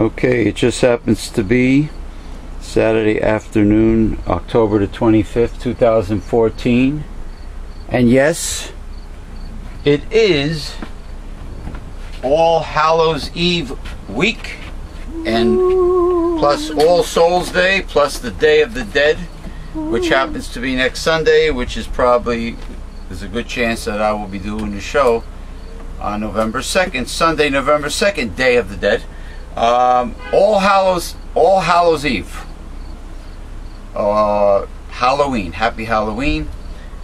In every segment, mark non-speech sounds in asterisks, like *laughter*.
Okay, it just happens to be Saturday afternoon, October the 25th, 2014. And yes, it is All Hallows Eve week and plus All Souls Day plus the Day of the Dead, which happens to be next Sunday, which is probably there's a good chance that I will be doing the show on November 2nd, Sunday, November 2nd, Day of the Dead. Um, All Hallows, All Hallows Eve, uh, Halloween. Happy Halloween.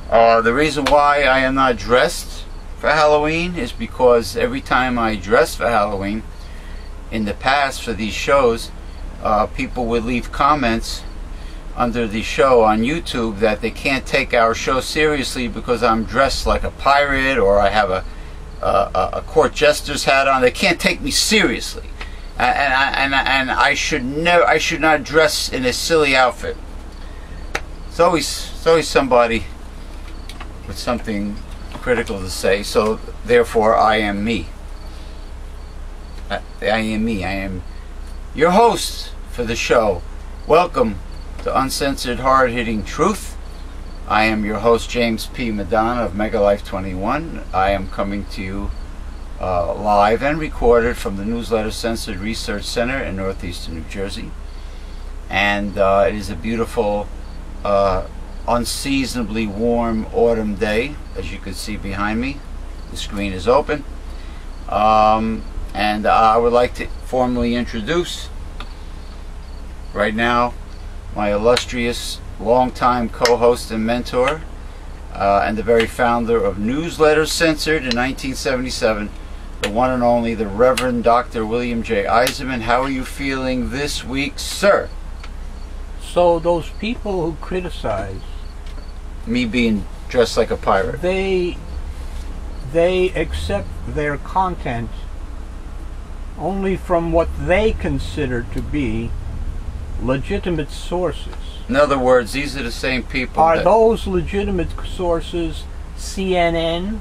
Uh, the reason why I am not dressed for Halloween is because every time I dress for Halloween, in the past for these shows, uh, people would leave comments under the show on YouTube that they can't take our show seriously because I'm dressed like a pirate or I have a, a, a court jester's hat on. They can't take me seriously and I, and and I should never I should not dress in a silly outfit. It's always it's always somebody with something critical to say. So therefore, I am me. I, I am me. I am your host for the show. Welcome to Uncensored Hard Hitting Truth. I am your host James P. Madonna of Megalife21. I am coming to you uh, live and recorded from the Newsletter Censored Research Center in northeastern New Jersey. And uh, it is a beautiful, uh, unseasonably warm autumn day, as you can see behind me. The screen is open. Um, and I would like to formally introduce right now my illustrious longtime co-host and mentor uh, and the very founder of Newsletter Censored in 1977 the one and only, the Reverend Dr. William J. Eisenman. How are you feeling this week, sir? So those people who criticize me being dressed like a pirate, they they accept their content only from what they consider to be legitimate sources. In other words, these are the same people. Are those legitimate sources CNN,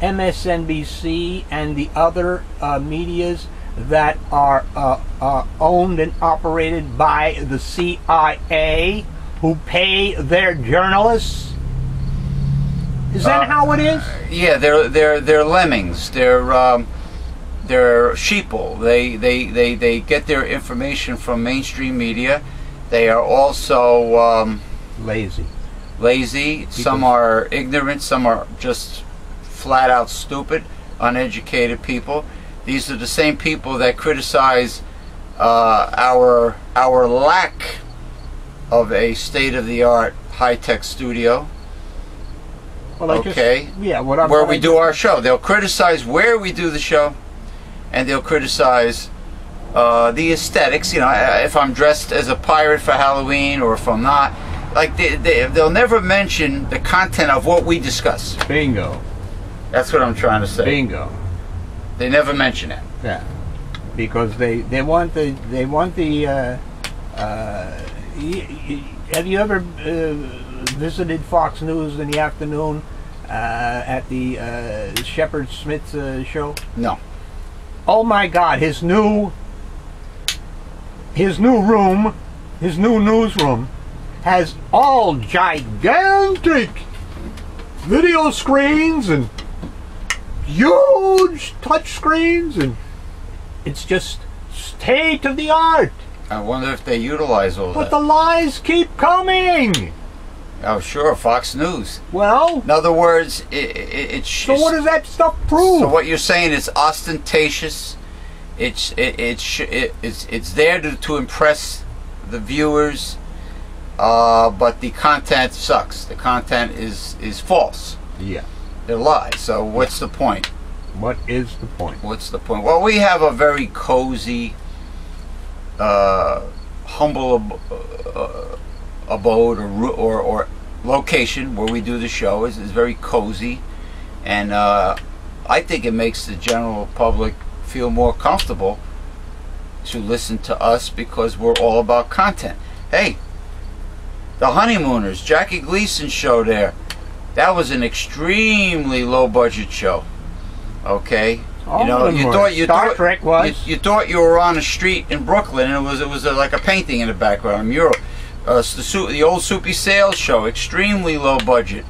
MSNBC and the other uh, medias that are uh, uh, owned and operated by the CIA who pay their journalists? Is that uh, how it is? Yeah, they're they're they're lemmings. They're um, they're sheeple. They, they they they get their information from mainstream media. They are also um, lazy. Lazy. People. Some are ignorant. Some are just flat out stupid, uneducated people. These are the same people that criticize uh, our our lack of a state of the art high tech studio. Well, okay. Just, yeah, what I'm where we do our show. They'll criticize where we do the show, and they'll criticize uh, the aesthetics. You know, if I'm dressed as a pirate for Halloween or if I'm not. Like they, they, they'll never mention the content of what we discuss. Bingo. That's what I'm trying to say. Bingo. They never mention it. Yeah, because they they want the they want the. Uh, uh, have you ever uh, visited Fox News in the afternoon uh, at the uh, Shepard Smith uh, show? No. Oh my God! His new his new room, his new newsroom, has all gigantic video screens and huge touch screens and it's just state of the art. I wonder if they utilize all but that. But the lies keep coming. Oh, sure, Fox News. Well, in other words, it, it, it's. So what does that stuff prove? So what you're saying is ostentatious. It's it, it's it, it's it's there to, to impress the viewers, uh, but the content sucks. The content is is false. Yeah they're lies. So what's the point? What is the point? What's the point? Well, we have a very cozy uh, humble ab- uh, abode or, or or location where we do the show is, is very cozy, and uh, I think it makes the general public feel more comfortable to listen to us because we're all about content. Hey, the Honeymooners, Jackie Gleason show there. That was an extremely low budget show. Okay, All you know, you thought you Star thought Trek was. You, you thought you were on a street in Brooklyn, and it was it was uh like a painting in the background, a mural. Uh, the, the old Soupy Sales show, extremely low budget.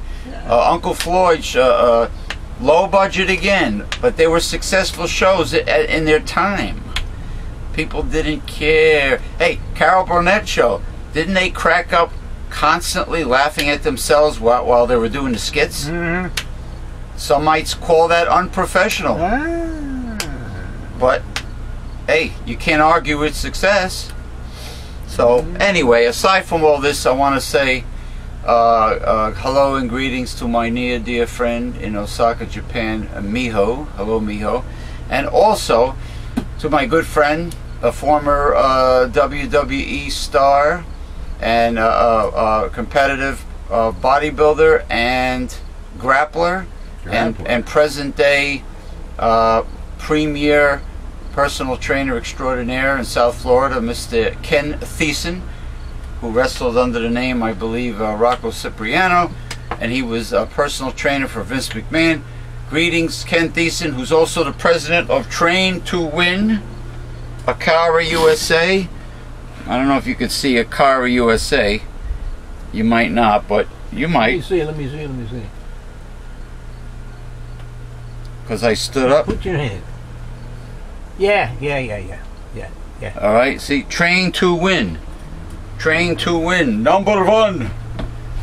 Uh, Uncle Floyd's, uh, uh, low budget again, but they were successful shows in their time. People didn't care. Hey, Carol Burnett show, didn't they crack up constantly laughing at themselves while, while they were doing the skits? Mhm. Some might call that unprofessional. Ah. But hey, you can't argue with success. So anyway, aside from all this, I want to say uh, uh, hello and greetings to my near dear friend in Osaka, Japan, Miho. Hello, Miho, and also to my good friend, a former uh, WWE star and uh, uh, uh, competitive uh, bodybuilder and grappler, and, and present day uh, premier personal trainer extraordinaire in South Florida, Mr. Ken Thiessen, who wrestled under the name, I believe, uh, Rocco Cipriano, and he was a personal trainer for Vince McMahon. Greetings, Ken Thiessen, who's also the president of Train to Win, Akara USA. I don't know if you could see Akara USA. You might not, but you might. Let me see. Let me see. Let me see. because I stood up. Put your hand. Yeah, yeah, yeah, yeah, yeah, yeah. All right, see, train to win. Train to win. Number one.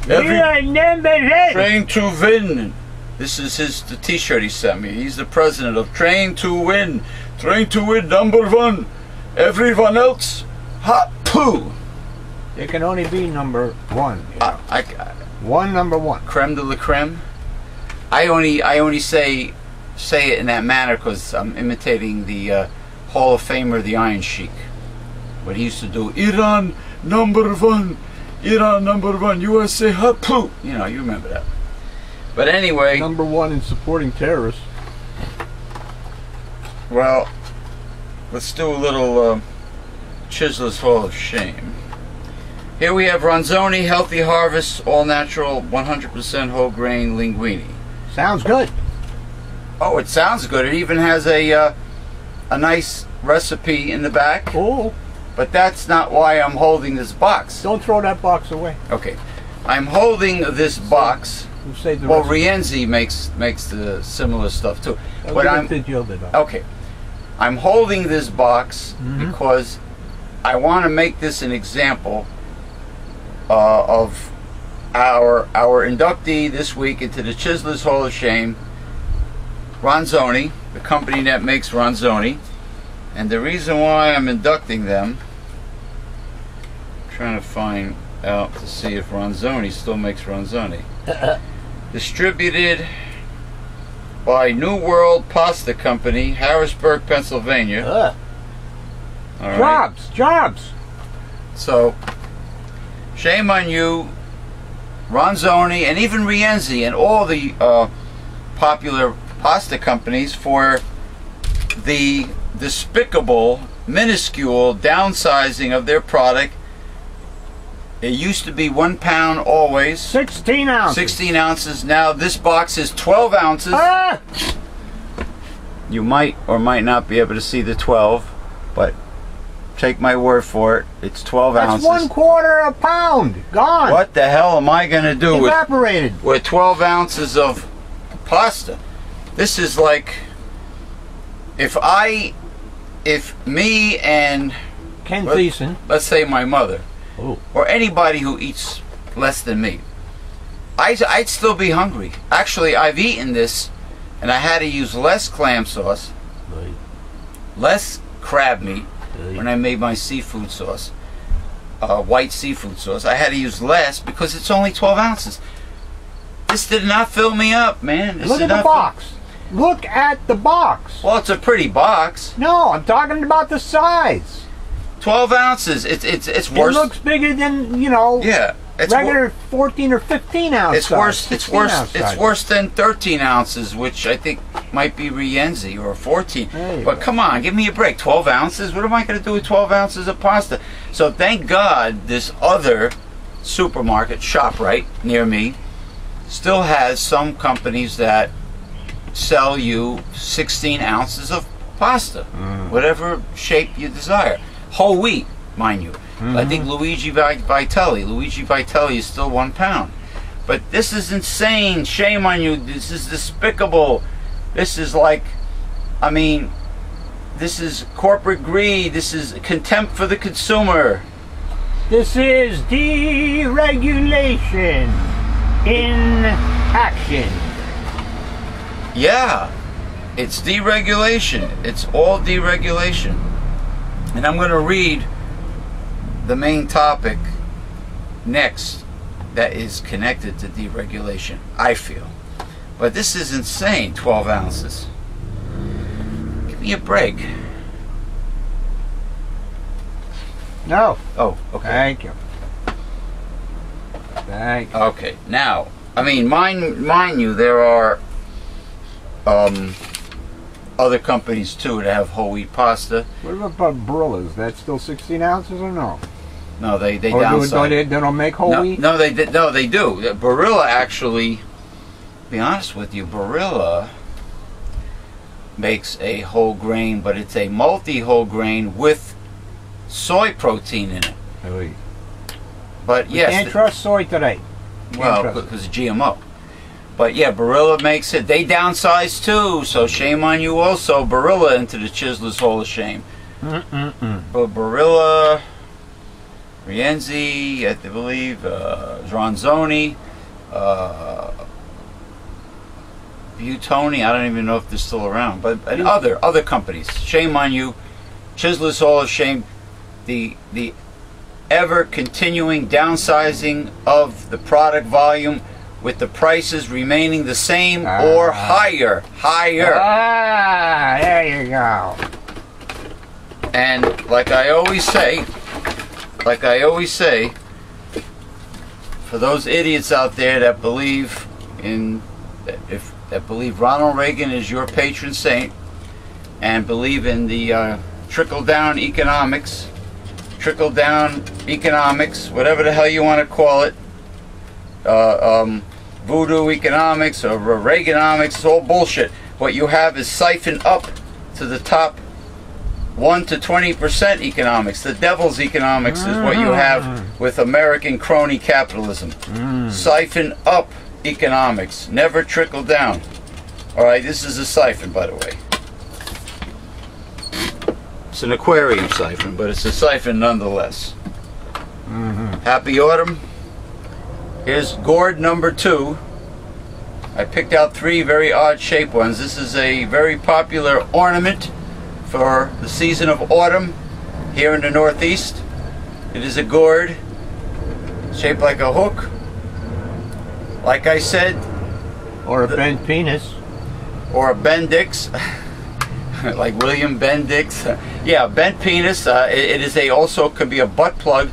Every you are number one. train to win. This is his the T-shirt he sent me. He's the president of Train to Win. Train to Win, number one. Everyone else, hot poo. There can only be number one. you know. I, I, one number one. creme de la creme. I only I only say say it in that manner because I'm imitating the uh, Hall of Famer, the Iron Sheik, what he used to do. Iran number one, Iran number one, USA hot poo. You know, you remember that. But anyway, Number one in supporting terrorists. well, let's do a little uh, Chiseler's Hall of Shame. Here we have Ronzoni Healthy Harvest All Natural 100% Whole Grain Linguini. Sounds good. Oh, it sounds good. It even has a uh, a nice recipe in the back. Oh, But that's not why I'm holding this box. don't throw that box away. Okay, I'm holding this box. We'll save the Well. Rienzi makes makes the similar stuff too. I'll But I'm okay. I'm holding this box Mhm. because I want to make this an example uh, of our our inductee this week into the Chiselers Hall of Shame, Ronzoni, the company that makes Ronzoni. And the reason why I'm inducting them, I'm trying to find out to see if Ronzoni still makes Ronzoni. *laughs* Distributed by New World Pasta Company, Harrisburg, Pennsylvania. Uh, All right. jobs, jobs. So, shame on you, Ronzoni, and even Rienzi, and all the uh, popular pasta companies for the despicable, minuscule downsizing of their product. It used to be one pound always, 16 ounces. 16 ounces. Now this box is 12 ounces. Ah! You might or might not be able to see the 12, but take my word for it. It's 12 That's ounces. one quarter a pound. Gone. What the hell am I going to do with, Evaporated. with 12 ounces of pasta? This is like if I, if me and Ken What? Thiessen. let's say my mother Oh. or anybody who eats less than me, I'd, I'd still be hungry. Actually, I've eaten this and I had to use less clam sauce, less crab meat when I made my seafood sauce, uh, white seafood sauce. I had to use less because it's only 12 ounces. This did not fill me up, man. This Look at the box. Look at the box. Well, it's a pretty box. No, I'm talking about the size. 12 ounces. It's it's it's worse. It looks bigger than you know yeah, it's regular 14 or 15 ounce. It's worse. It's worse. ounce It's worse than 13 ounces, which I think might be Rienzi or 14. But go. come on, give me a break. 12 ounces. What am I going to do with 12 ounces of pasta? So thank God this other supermarket, ShopRite near me, still has some companies that sell you 16 ounces of pasta, Mm. whatever shape you desire. Whole wheat, mind you. I think Mm-hmm. Luigi Vitelli, Luigi Vitelli is still one pound. But this is insane. Shame on you. This is despicable. This is like, I mean, this is corporate greed. This is contempt for the consumer. This is deregulation in action. Yeah, it's deregulation. It's all deregulation. And I'm going to read the main topic next that is connected to deregulation, I feel. But this is insane 12 ounces. Give me a break. No, Oh, okay. thank you. Thank you. Okay, now, I mean, mind, mind you, there are um, other companies too that have whole wheat pasta. What about Barillas? That's still 16 ounces or no? No, they they or do, downside. do they, they don't make whole no, wheat? no, they did. No, they do. Barilla actually. to Be honest with you, Barilla makes a whole grain, but it's a multi whole grain with soy protein in it. We But yes, can't the- trust soy today. Can't well, it. because it's GMO. But yeah, Barilla makes it. They downsize too, so shame on you also. Barilla into the Chiselers Hall of Shame. Mm-mm-mm. But Barilla, Rienzi, I believe, uh, Ronzoni, uh, Buitoni. I don't even know if they're still around, but and other other companies. Shame on you, Chiselers Hall of Shame. The the ever continuing downsizing of the product volume, with the prices remaining the same or Ah. higher, higher. Ah, there you go. And like I always say, like I always say, for those idiots out there that believe in if that believe Ronald Reagan is your patron saint and believe in the uh, trickle down economics, trickle down economics, whatever the hell you want to call it, uh, um, voodoo economics or Reaganomics, it's all bullshit. What you have is siphoned up to the top 1 to 20% economics. The devil's economics is what you have mm. with American crony capitalism. Mm. Siphon up economics, never trickle down. All right, this is a siphon, by the way. It's an aquarium siphon, but it's a siphon nonetheless. Mm-hmm. Happy autumn. Here's gourd number two. I picked out three very odd shaped ones. This is a very popular ornament for the season of autumn here in the Northeast. It is a gourd shaped like a hook. Like I said, Or a bent penis. or a Bendix, *laughs* like William Bendix. Yeah, bent penis. Uh, it, it is a also could be a butt plug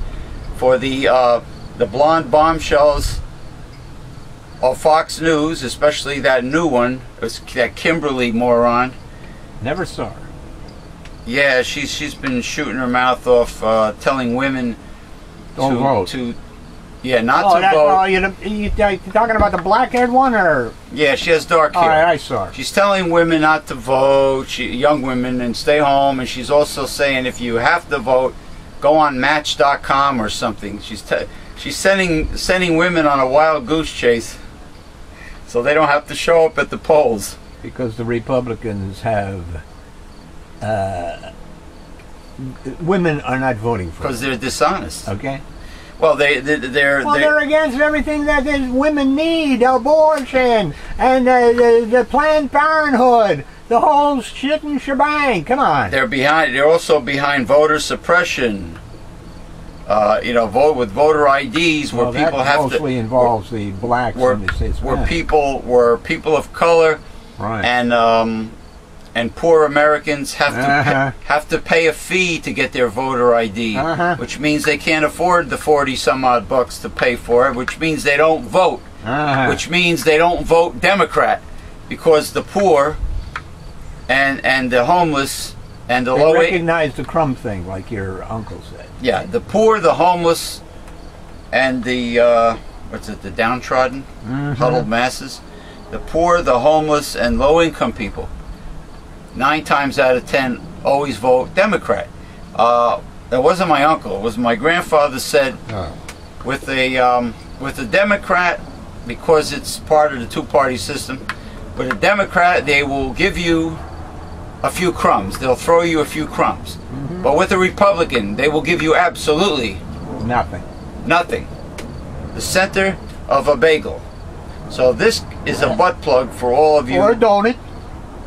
for the uh, the blonde bombshells of Fox News, especially that new one, that Kimberly moron. Never saw her. Yeah, she's she's been shooting her mouth off, uh, telling women Don't to vote. to yeah not Oh, to that's vote. oh, you, you, you talking about the black-haired one, or? Yeah, she has dark hair. right, I saw her. She's telling women not to vote, she, young women, and stay home. And she's also saying if you have to vote, go on Match.com or something. She's te- she's sending sending women on a wild goose chase, so they don't have to show up at the polls. because the Republicans have uh, women are not voting for. Because they're dishonest. Okay. Well, they, they they're, Well, they they're against everything that women need: abortion and uh, the, the Planned Parenthood, the whole shit and shebang. Come on. they're behind. They're also behind voter suppression. Uh, you know, vote with voter IDs where well, people have mostly to involves the blacks where, in the states. where Yeah. people where people of color right. and um, and poor Americans have to Uh-huh. pay, have to pay a fee to get their voter ID, Uh-huh. which means they can't afford the forty some odd bucks to pay for it, which means they don't vote, Uh-huh. which means they don't vote Democrat, because the poor and and the homeless and the They low recognize the crumb thing, like your uncle said. yeah the poor, the homeless, and the uh, what's it the downtrodden, huddled masses, the poor, the homeless, and low income people. Nine times out of ten always vote Democrat. Uh, it wasn't my uncle. It was my grandfather said with a um, with a Democrat because it's part of the two party system. With a Democrat, they will give you a few crumbs. They'll throw you a few crumbs. But with a Republican, they will give you absolutely Nothing. nothing. The center of a bagel. So this is a butt plug for all of you, Or a donut.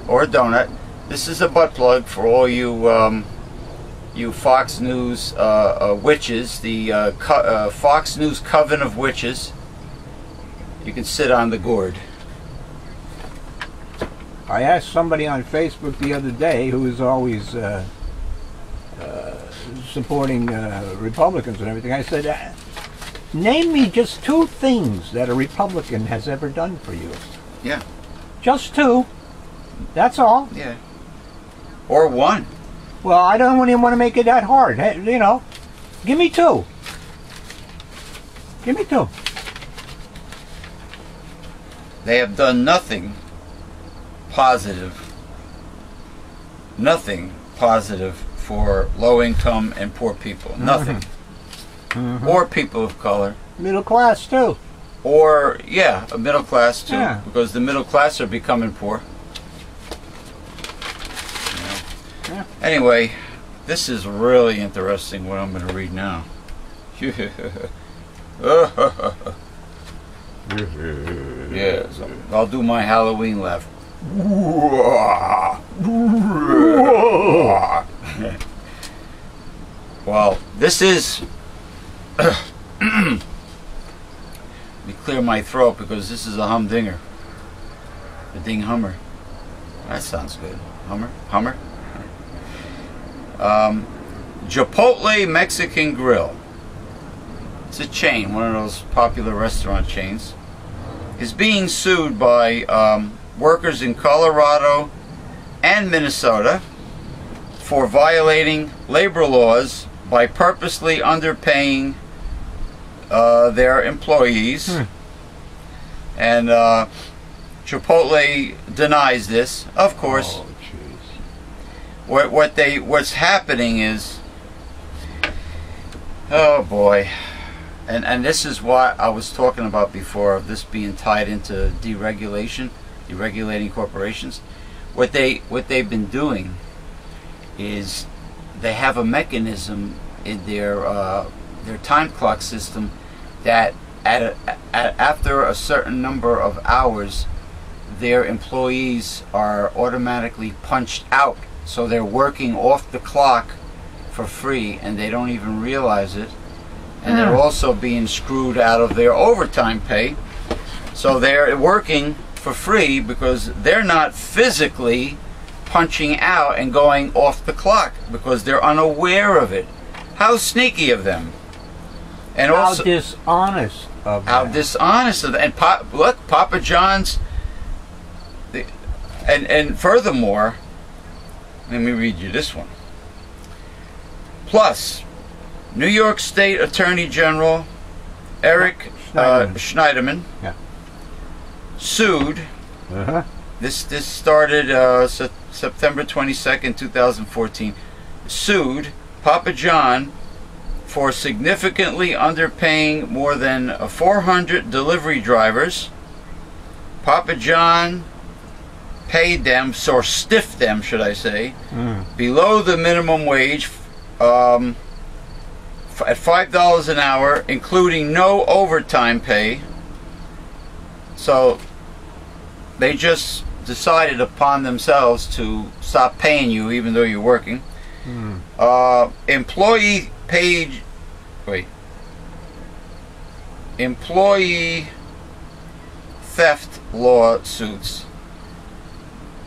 or a donut. This is a butt plug for all you, um, you Fox News uh, uh, witches. The uh, uh, Fox News coven of witches. You can sit on the gourd. I asked somebody on Facebook the other day who is always uh, uh, supporting uh, Republicans and everything. I said, "Name me just two things that a Republican has ever done for you." Yeah. Just two. That's all. Yeah. Or one. Well, I don't even want to make it that hard. You know, give me two. Give me two. They have done nothing positive, nothing positive for low income and poor people. Mm-hmm. Nothing. Mm-hmm. Or people of color. Middle class too. Or, yeah, a middle class too, Yeah. because the middle class are becoming poor. You know. Yeah. Anyway, this is really interesting what I'm going to read now. *laughs* yes, I'll do my Halloween laugh. well, this is. *clears throat* Let me clear my throat because this is a humdinger. The ding hummer. That sounds good. Hummer? Hummer? Um, Chipotle Mexican Grill. It's a chain, one of those popular restaurant chains. Is being sued by um, workers in Colorado and Minnesota for violating labor laws by purposely underpaying uh, their employees. Hmm. And uh, Chipotle denies this, of course Oh. What what they what's happening is oh boy. And and this is what I was talking about before of this being tied into deregulation deregulating corporations. What they what they've been doing is they have a mechanism in their uh, their time clock system that at, a, at after a certain number of hours their employees are automatically punched out so they're working off the clock for free and they don't even realize it and they're Hmm. also being screwed out of their overtime pay so they're working for free because they're not physically punching out and going off the clock because they're unaware of it how sneaky of them and How also dishonest of how them. dishonest of them. And Pop, look, Papa John's. the- And and furthermore, let me read you this one. Plus, New York State Attorney General Eric uh, Schneiderman. Schneiderman Yeah. sued. Uh-huh. This this started uh, Sep- September twenty second, two thousand fourteen. Sued Papa John for significantly underpaying more than uh, 400 delivery drivers. Papa John paid them, or stiffed them, should I say, Mm. below the minimum wage um, f- at $5 an hour, including no overtime pay. So they just decided upon themselves to stop paying you even though you're working. Mm. Uh, employee page. Wait. Employee theft lawsuits.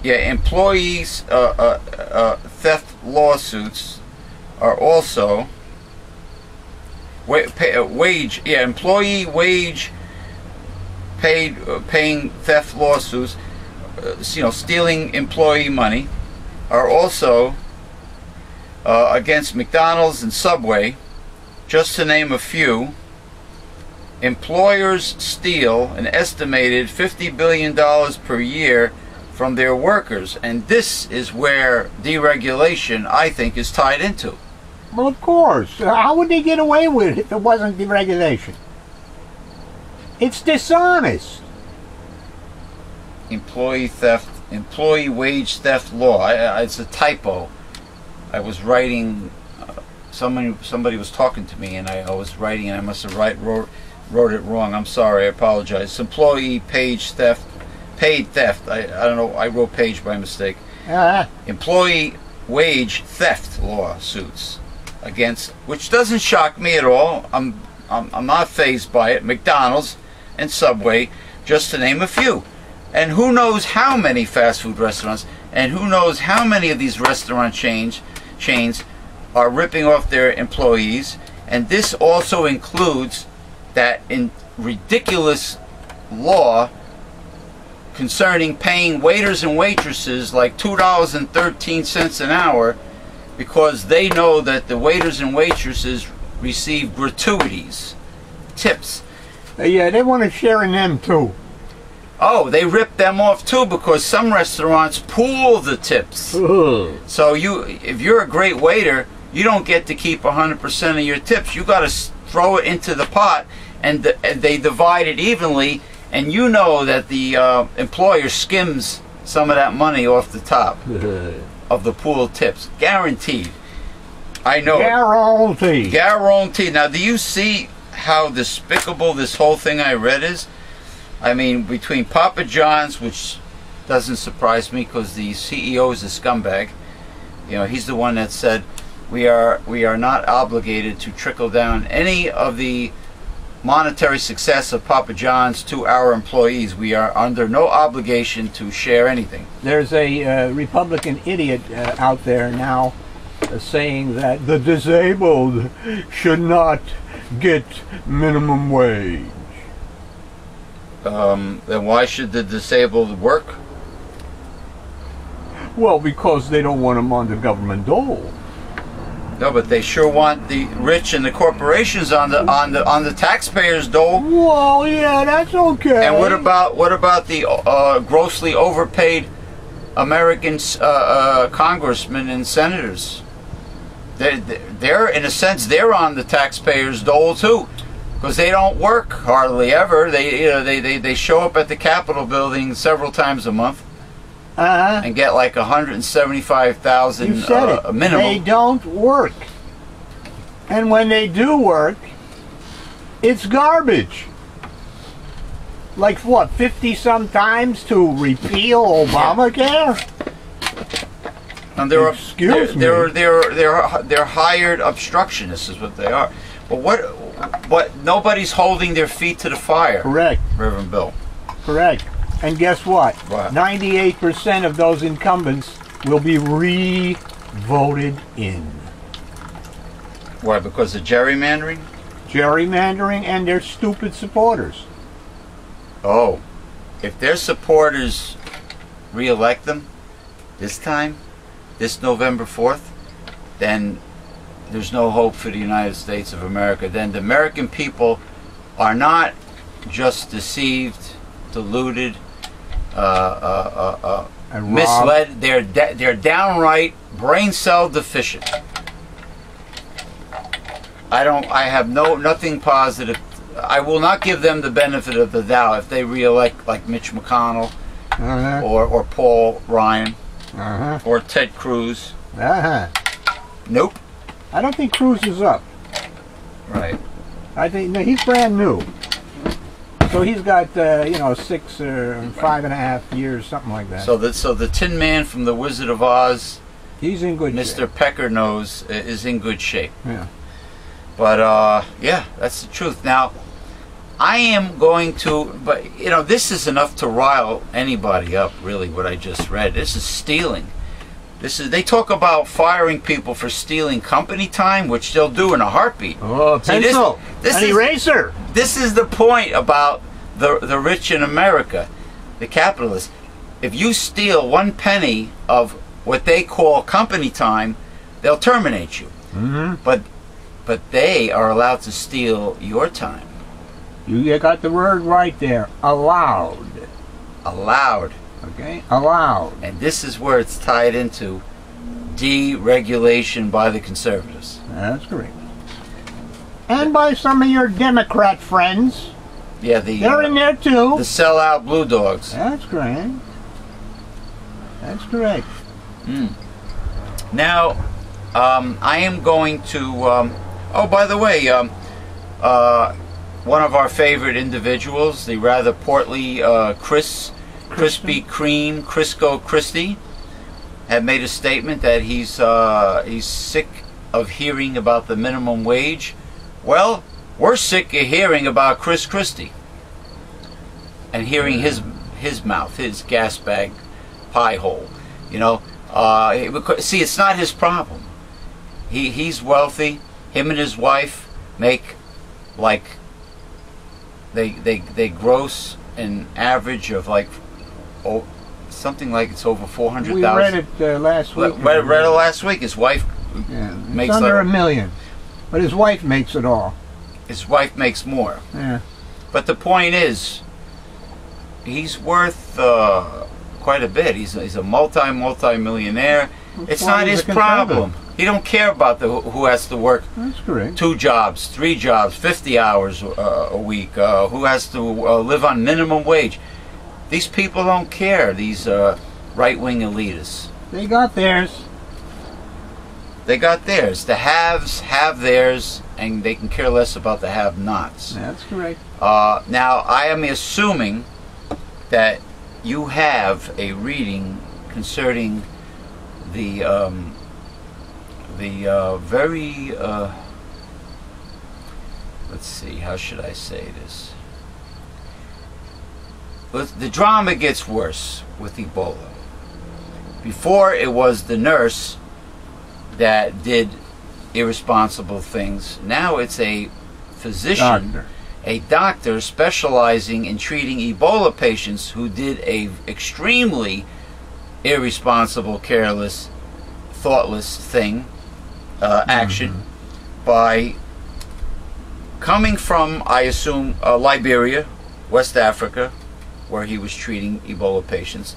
Yeah, employees uh, uh, uh, theft lawsuits are also wa- pay, uh, wage. Yeah, employee wage paid uh, paying theft lawsuits. Uh, you know, stealing employee money are also against McDonald's and Subway, just to name a few. Employers steal an estimated $50 billion per year from their workers, and this is where deregulation, I think, is tied into. Well, of course. How would they get away with it if it wasn't deregulation? It's dishonest. Employee theft, employee wage theft law. I, I, it's a typo. I was writing. Uh, somebody, somebody was talking to me, and I, I was writing, and I must have write, wrote, wrote it wrong. I'm sorry. I apologize. It's employee page theft, paid theft. I, I don't know. I wrote page by mistake. Uh, employee wage theft lawsuits against, which doesn't shock me at all. I'm, I'm, I'm not phased by it. McDonald's and Subway, just to name a few. And who knows how many fast food restaurants, and who knows how many of these restaurant chains, chains are ripping off their employees. And this also includes that in ridiculous law concerning paying waiters and waitresses like $2.13 an hour because they know that the waiters and waitresses receive gratuities, tips. Uh, yeah, they want to share in them too. Oh, they rip them off too because some restaurants pool the tips. So you, if you're a great waiter, you don't get to keep 100% of your tips. You got to throw it into the pot, and, the, and they divide it evenly. And you know that the uh, employer skims some of that money off the top *laughs* of the pool tips, guaranteed. I know. it. Guarantee. Guaranteed. Now, do you see how despicable this whole thing I read is? I mean, between Papa John's, which doesn't surprise me because the CEO is a scumbag. You know, he's the one that said we are we are not obligated to trickle down any of the monetary success of Papa John's to our employees. We are under no obligation to share anything. There's a uh, Republican idiot uh, out there now uh, saying that the disabled should not get minimum wage. Um, then why should the disabled work? Well, because they don't want them on the government dole. No, but they sure want the rich and the corporations on the on the on the taxpayers' dole. Well, yeah, that's okay. And what about what about the uh, grossly overpaid American uh, uh, congressmen and senators? They're, they're in a sense they're on the taxpayers' dole too, because they don't work hardly ever. They you know they, they, they show up at the Capitol building several times a month Uh-huh. and get like 175,000 You uh, it. minimum. They don't work. And when they do work, it's garbage. Like what, 50 some times to repeal Obamacare? And they're Excuse they're, me. They're, they're they're they're hired obstructionists is what they are. But what but nobody's holding their feet to the fire, Correct, Reverend Bill. correct. And guess what? What? 98% of those incumbents will be re-voted in. Why? Because of gerrymandering? Gerrymandering and their stupid supporters. Oh, if their supporters re-elect them this time, this November 4th, then there's no hope for the United States of America. Then the American people are not just deceived, deluded, uh, uh, uh, uh, misled. They're they're downright brain cell deficient. I don't. I have no nothing positive. I will not give them the benefit of the doubt if they reelect like Mitch McConnell Uh-huh. or or Paul Ryan Uh-huh. or Ted Cruz. Uh-huh. Nope. I don't think Cruz is up. Right. I think no, he's brand new. So he's got uh, you know six or five and a half years, something like that. So the so the Tin Man from the Wizard of Oz, he's in good Mr. shape. Pecker i- is in good shape. Yeah. But uh, yeah, that's the truth. Now, I am going to, but you know, this is enough to rile anybody up. Really, what I just read. This is stealing. This is. They talk about firing people for stealing company time, which they'll do in a heartbeat. Oh, See, this- pencil. this An is- eraser. This is the point about the the rich in America, the capitalists. If you steal one penny of what they call company time, they'll terminate you. Mm-hmm. But but they are allowed to steal your time. You got the word right there. Allowed. Allowed. Okay? Allowed. And this is where it's tied into deregulation by the conservatives. That's correct. And by some of your Democrat friends. Yeah, the They're uh, in there too. the sellout blue dogs. That's correct. That's correct. Now, um, I am going to. Um, oh, by the way, um, uh, one of our favorite individuals, the rather portly uh, Chris, Krispy Kreme, Crisco Christie, had made a statement that he's uh, he's sick of hearing about the minimum wage. Well, we're sick of hearing about Chris Christie and hearing his his mouth, his gas bag pie hole. You know, uh, see, it's not his problem. He he's wealthy. Him and his wife make like they they they gross an average of like oh something like it's over four hundred We read it uh, last week. Read, read it last week. His wife Yeah, makes under like- a million. But his wife makes it all. his wife makes more. Yeah. But the point is, he's worth uh, quite a bit. He's he's a multi multi millionaire. It's not his problem. He don't care about the who has to work That's correct. two jobs, three jobs, fifty hours uh, a week. Uh, who has to uh, live on minimum wage? These people don't care. These uh, right wing elitists. They got theirs. They got theirs. The haves have theirs, and they can care less about the have-nots. That's correct. Uh, now, I am assuming that you have a reading concerning the um, the uh, very uh, let's see, how should I say this? But the drama gets worse with Ebola. Before it was the nurse that did irresponsible things. Now it's a physician Doctor. a doctor specializing in treating Ebola patients who did a extremely irresponsible, careless, thoughtless thing, uh, action by coming from, I assume, uh, Liberia, West Africa, where he was treating Ebola patients.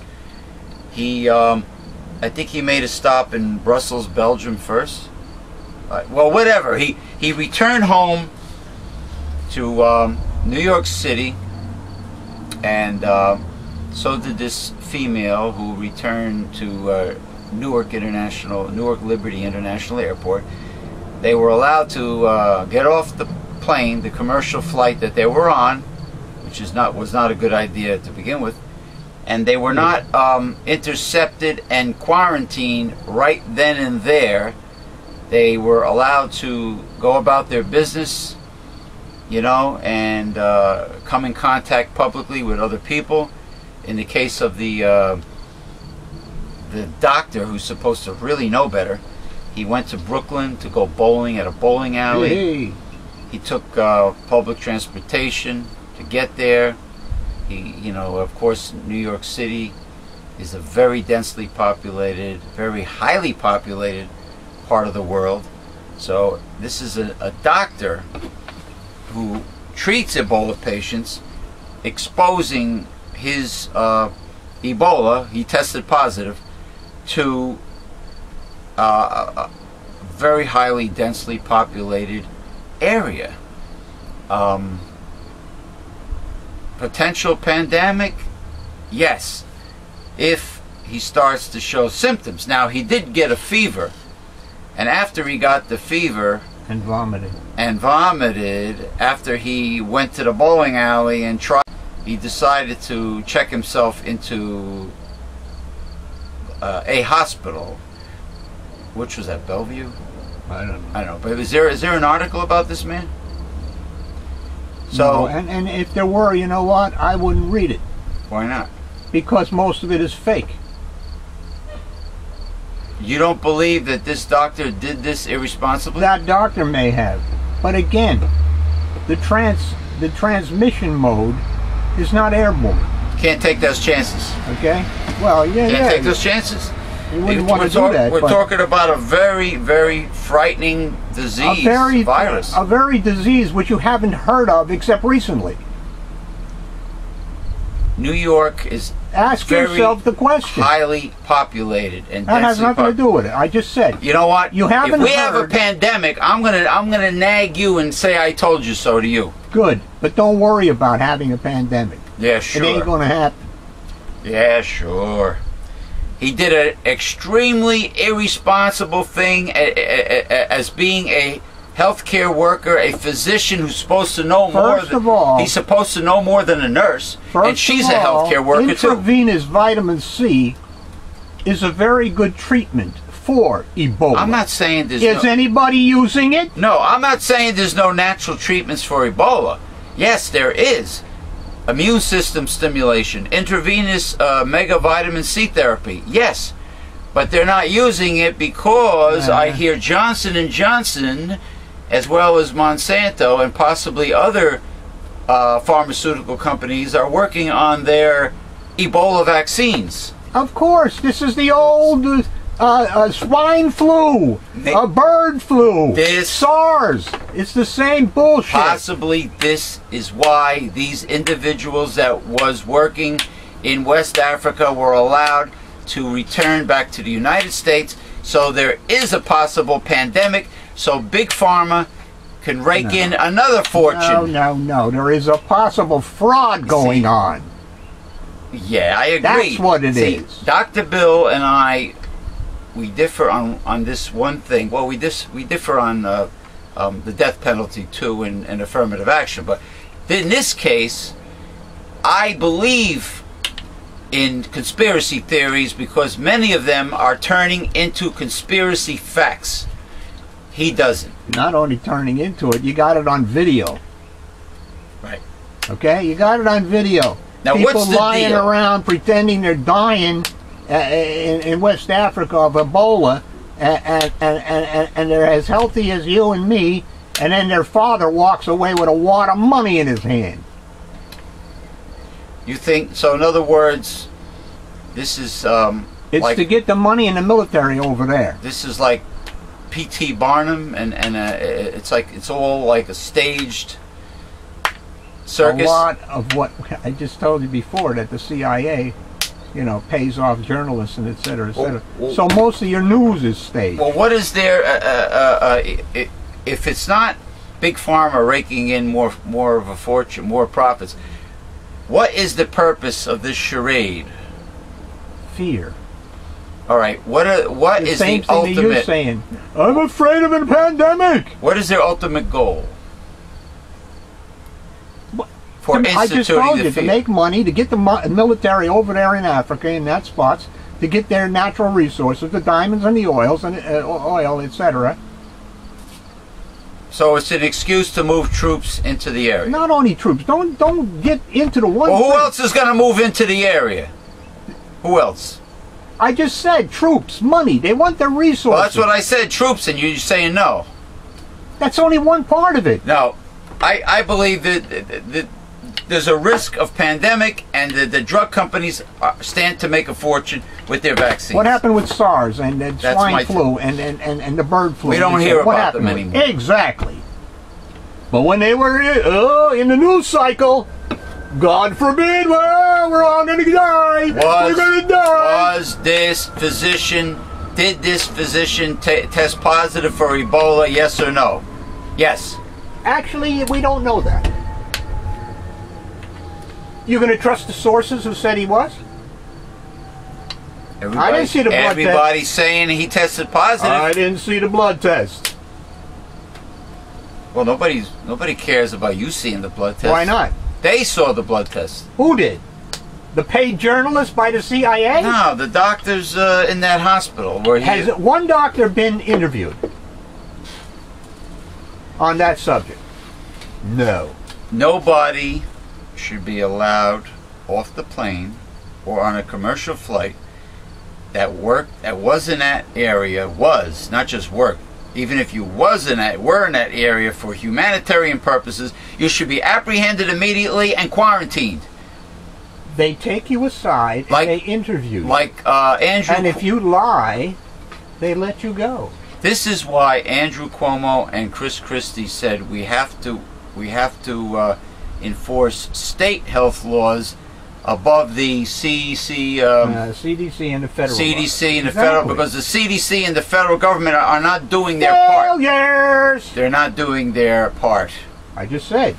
He, um, I think he made a stop in Brussels, Belgium first. Uh, well, whatever. He he returned home to um, New York City, and uh, so did this female who returned to uh, Newark International, Newark Liberty International Airport. They were allowed to uh, get off the plane, the commercial flight that they were on, which is not was not a good idea to begin with, and they were not um, intercepted and quarantined right then and there. They were allowed to go about their business you know, and uh, come in contact publicly with other people. In the case of the uh, the doctor who's supposed to really know better, he went to Brooklyn to go bowling at a bowling alley. Hey, He took uh, public transportation to get there. He, you know, of course, New York City is a very densely populated, very highly populated part of the world. So this is a, a doctor who treats Ebola patients, exposing his uh, Ebola. He tested positive to uh, a very highly densely populated area. Um, potential pandemic? Yes. If he starts to show symptoms. Now, he did get a fever. And after he got the fever and vomited. and vomited, after he went to the bowling alley and tried, he decided to check himself into uh, a hospital. Which was at Bellevue? I don't know. I don't know. But is there is there an article about this man? So No, and and if there were, you know what? I wouldn't read it why not? because most of it is fake. You don't believe that this doctor did this irresponsibly? That doctor may have, but again, the trans the transmission mode is not airborne. Can't take those chances. Okay. Well, yeah, Can't yeah. take those chances. You wouldn't We're want to do that. We're talking about a very, very frightening disease, a very virus. a very disease which you haven't heard of except recently. New York is Ask yourself the question. highly populated and that has nothing to do with it. I just said. You know what? You haven't If we have a pandemic, I'm gonna I'm gonna nag you and say I told you so to you. Good, but don't worry about having a pandemic. Yeah, sure. It ain't going to happen. Yeah, sure. He did an extremely irresponsible thing as being a healthcare worker, a physician who's supposed to know more. First than, of all- he's supposed to know more than a nurse, and she's of a healthcare worker too. Intravenous vitamin C is a very good treatment for Ebola. I'm not saying there's Is no, anybody using it? no. I'm not saying there's no natural treatments for Ebola. Yes, there is. Immune system stimulation, intravenous uh, mega vitamin C therapy. Yes, but they're not using it because I Uh-huh. hear Johnson and Johnson, as well as Monsanto and possibly other uh, pharmaceutical companies, are working on their Ebola vaccines. Of course, this is the old uh, uh, swine flu, a bird flu, This- SARS. It's the same bullshit. Possibly this is why these individuals that was working in West Africa were allowed to return back to the United States. So there is a possible pandemic. So Big Pharma can rake in another fortune. no, no, no. There is a possible fraud going See, on. Yeah, I agree. That's what it See, is. Dr. Bill and I, we differ on on this one thing. Well, we dis we differ on uh, um, the death penalty too and, and affirmative action. But in this case, I believe in conspiracy theories because many of them are turning into conspiracy facts. He doesn't. Not only turning into it, you got it on video. Right. Okay, you got it on video. Now, People what's the lying deal? around pretending they're dying in, in West Africa of Ebola, and, and, and, and, and they're as healthy as you and me, and then their father walks away with a wad of money in his hand. You think so? In other words, this is um, It's like to get the money in the military over there. this is like P.T. Barnum, and and uh, it's like it's all like a staged circus. A lot of what I just told you before that the CIA, you know, pays off journalists and et cetera, et cetera. Well, well- so most of your news is staged. Well, what is there? Uh, uh, uh, uh, if it's not big pharma raking in more more of a fortune, more profits, what is the purpose of this charade? Fear. All right, what are, what The is same the thing that you're saying. I'm afraid of a pandemic. What is their ultimate goal? For To- I just told you to make money to get the military over there in Africa in that spots to get their natural resources, the diamonds and the oils and uh, oil, etc. So it's an excuse to move troops into the area. Not only troops. Don't don't get into the one. Well, who thing. else is going to move into the area? Who else? I just said troops, money. They want their resources. Well, that's what I said. Troops, and you're saying no. That's only one part of it. No, I, I believe that, that, that there's a risk of pandemic, and the, the drug companies stand to make a fortune with their vaccines. What happened with SARS and, and swine flu and, and, and, and the bird flu? We don't hear what about them with- anymore. Exactly. But when they were uh, in the news cycle, God forbid, well, we're all going to die. was, we're going to die. was this physician, did this physician te- test positive for Ebola, yes or no? Yes. Actually, we don't know that. You going to trust the sources who said he was? Everybody, didn't see the blood test. Everybody's saying he tested positive. I didn't see the blood test. well, nobody's nobody cares about you seeing the blood test. Why not? They saw the blood test. Who did? The paid journalist by the CIA? No, the doctors uh, in that hospital where he. Has one doctor been interviewed on that subject? No. nobody should be allowed off the plane or on a commercial flight that worked that was in that area was not just work even if you was in that were in that area for humanitarian purposes you should be apprehended immediately and quarantined They take you aside Like- they interview you. like uh, Andrew and if you lie, they let you go. This is why Andrew Cuomo and Chris Christie said we have to we have to uh, enforce state health laws above the CDC, um, uh, CDC and the federal. CDC and the Exactly. federal because the CDC and the federal government are, are not doing their part. Failures. They're not doing their part. I just said.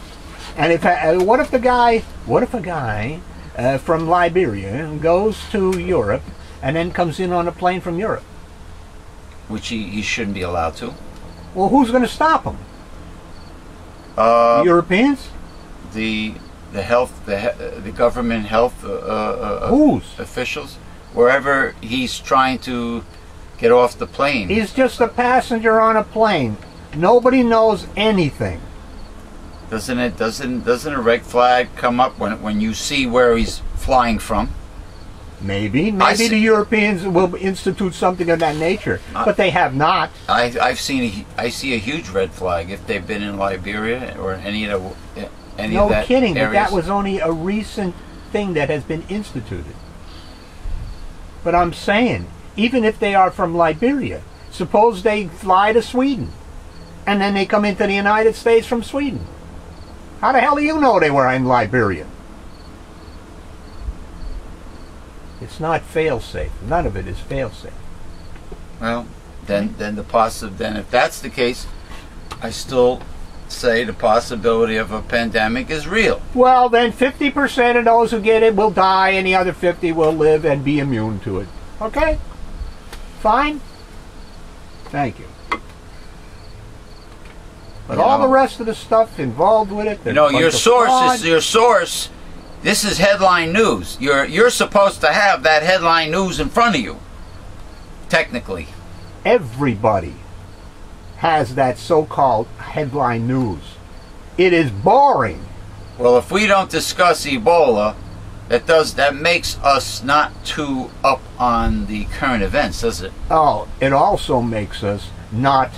And if uh, what if the guy? What if a guy uh, from Liberia goes to Europe and then comes in on a plane from Europe? Which he, he shouldn't be allowed to. Well, who's going to stop him? Uh, Europeans? The the health the the government health uh, uh, uh, officials wherever he's trying to get off the plane. He's just a passenger on a plane. Nobody knows anything. Doesn't it? Doesn't doesn't a red flag come up when when you see where he's flying from? Maybe, maybe the Europeans will institute something of that nature, I- but they have not. I I've seen a, I see a huge red flag if they've been in Liberia or any of the any No kidding, but that was only a recent thing that has been instituted. But I'm saying, even if they are from Liberia, suppose they fly to Sweden, and then they come into the United States from Sweden. How the hell do you know they were in Liberia? It's not fail-safe. None of it is fail-safe. well. Then then the possi then if that's the case, I still say the possibility of a pandemic is real. Well, then 50% of those who get it will die, and the other 50 will live and be immune to it. Okay? Fine? Thank you. But You all know- the rest of the stuff involved with it, You know, your source sources. is your source. This is headline news. You're you're supposed to have that headline news in front of you. Technically, everybody has that so-called headline news. It is boring. well, if we don't discuss Ebola, that does that makes us not too up on the current events, does it? Oh, it also makes us not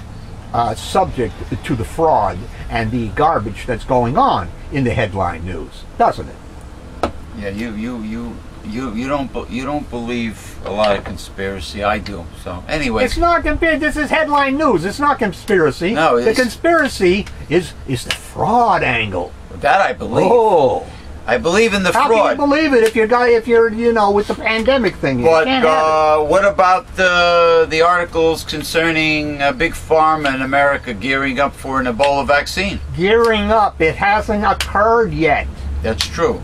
uh, subject to the fraud and the garbage that's going on in the headline news, doesn't it? Yeah, you you you you you don't you don't believe a lot of conspiracy. I do. So anyway, It's not conspiracy. This is headline news. It's not conspiracy. No, the conspiracy is is the fraud angle. that I believe. Oh, I believe in the how fraud. can you believe it if you're guy if you're you know with the pandemic thing? But can't have it. uh, what about the the articles concerning uh, big pharma in America gearing up for an Ebola vaccine? gearing up. It hasn't occurred yet. That's true.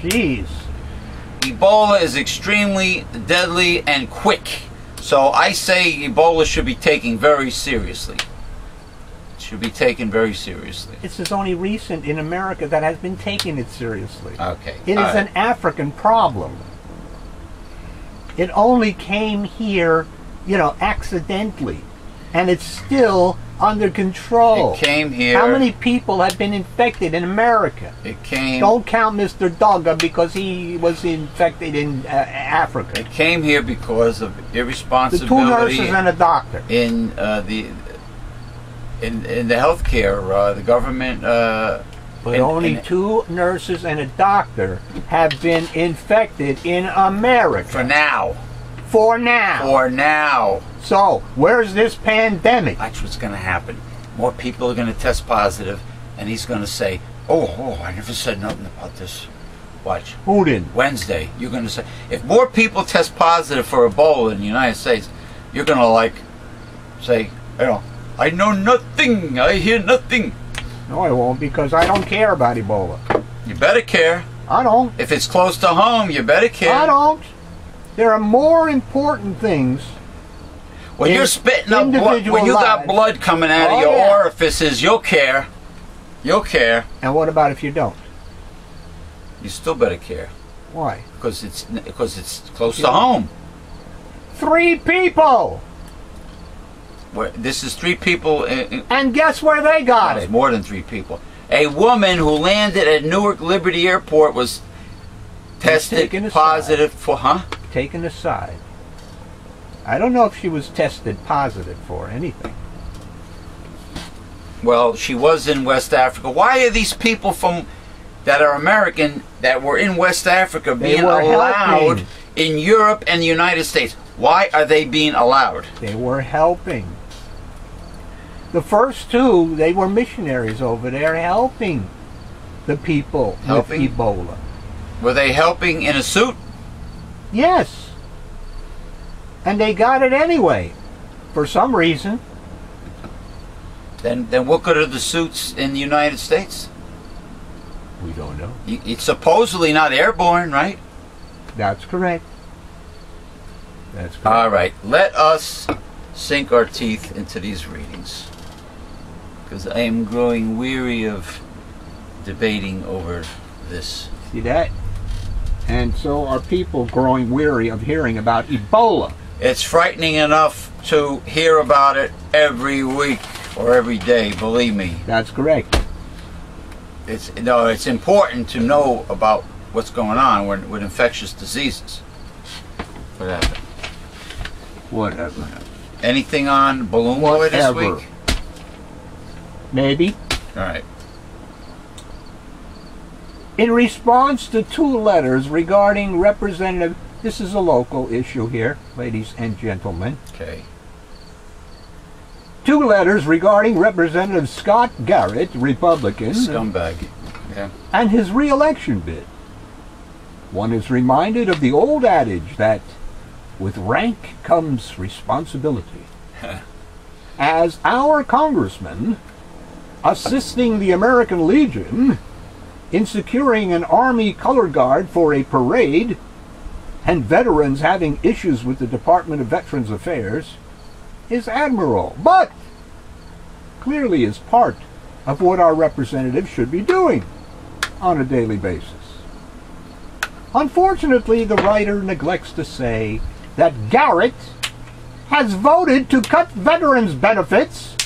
Jeez. Ebola is extremely deadly and quick, so I say Ebola should be taken very seriously. Should be taken very seriously. This is only recent in America that has been taking it seriously. Okay. It is all right. an African problem. It only came here, you know, accidentally. And it's still under control. It came here. How many people have been infected in America? It came. Don't count Mr. Dugga because he was infected in uh, Africa. It came here because of irresponsibility. The two nurses and a doctor. in uh, the in in the healthcare. Uh, the government. Uh, But only two nurses and a doctor have been infected in America. for now. For now. For now. So, where's this pandemic? That's what's going to happen. More people are going to test positive, and he's going to say, "Oh, oh, I never said nothing about this." Watch. Who didn't? Wednesday, you're going to say, if more people test positive for Ebola in the United States, you're going to like say, you know, I know nothing, I hear nothing. No, I won't because I don't care about Ebola. You better care. I don't. If it's close to home, you better care. I don't. There are more important things. When you're spitting up blood, when you got blood coming out Oh, of your yeah. orifices, you'll care. You'll care. And what about if you don't? You still better care Why? because it's because it's close Yeah. to home. Three people! Where this is three people. In, in, And guess where they got it's it? more than three people. A woman who landed at Newark Liberty Airport was tested positive for, huh? Taken aside. I don't know if she was tested positive for anything. Well, she was in West Africa. Why are these people from that are American that were in West Africa being allowed helping. in Europe and the United States? Why are they being allowed? They were helping. The first two, they were missionaries over there helping the people Helping? with Ebola. Were they helping in a suit? Yes. And they got it anyway. For some reason. Then, then what good are the suits in the United States? We don't know. It's supposedly not airborne, right? That's correct. That's correct. All right, let us sink our teeth into these readings. Because I am growing weary of debating over this. See that? And so are people growing weary of hearing about Ebola. It's frightening enough to hear about it every week or every day, believe me. That's correct. It's no, it's important to know about what's going on with, with infectious diseases. What happened? Whatever. Anything on balloon boy this Whatever. week? Maybe. All right. In response to two letters regarding Representative, this is a local issue here, ladies and gentlemen. Okay. Two letters regarding Representative Scott Garrett, Republican, Scumbag. Yeah. and his re-election bid. One is reminded of the old adage that with rank comes responsibility. *laughs* As our congressman assisting the American Legion in securing an Army color guard for a parade and veterans having issues with the Department of Veterans Affairs is admirable, but clearly is part of what our representatives should be doing on a daily basis. Unfortunately, the writer neglects to say that Garrett has voted to cut veterans' benefits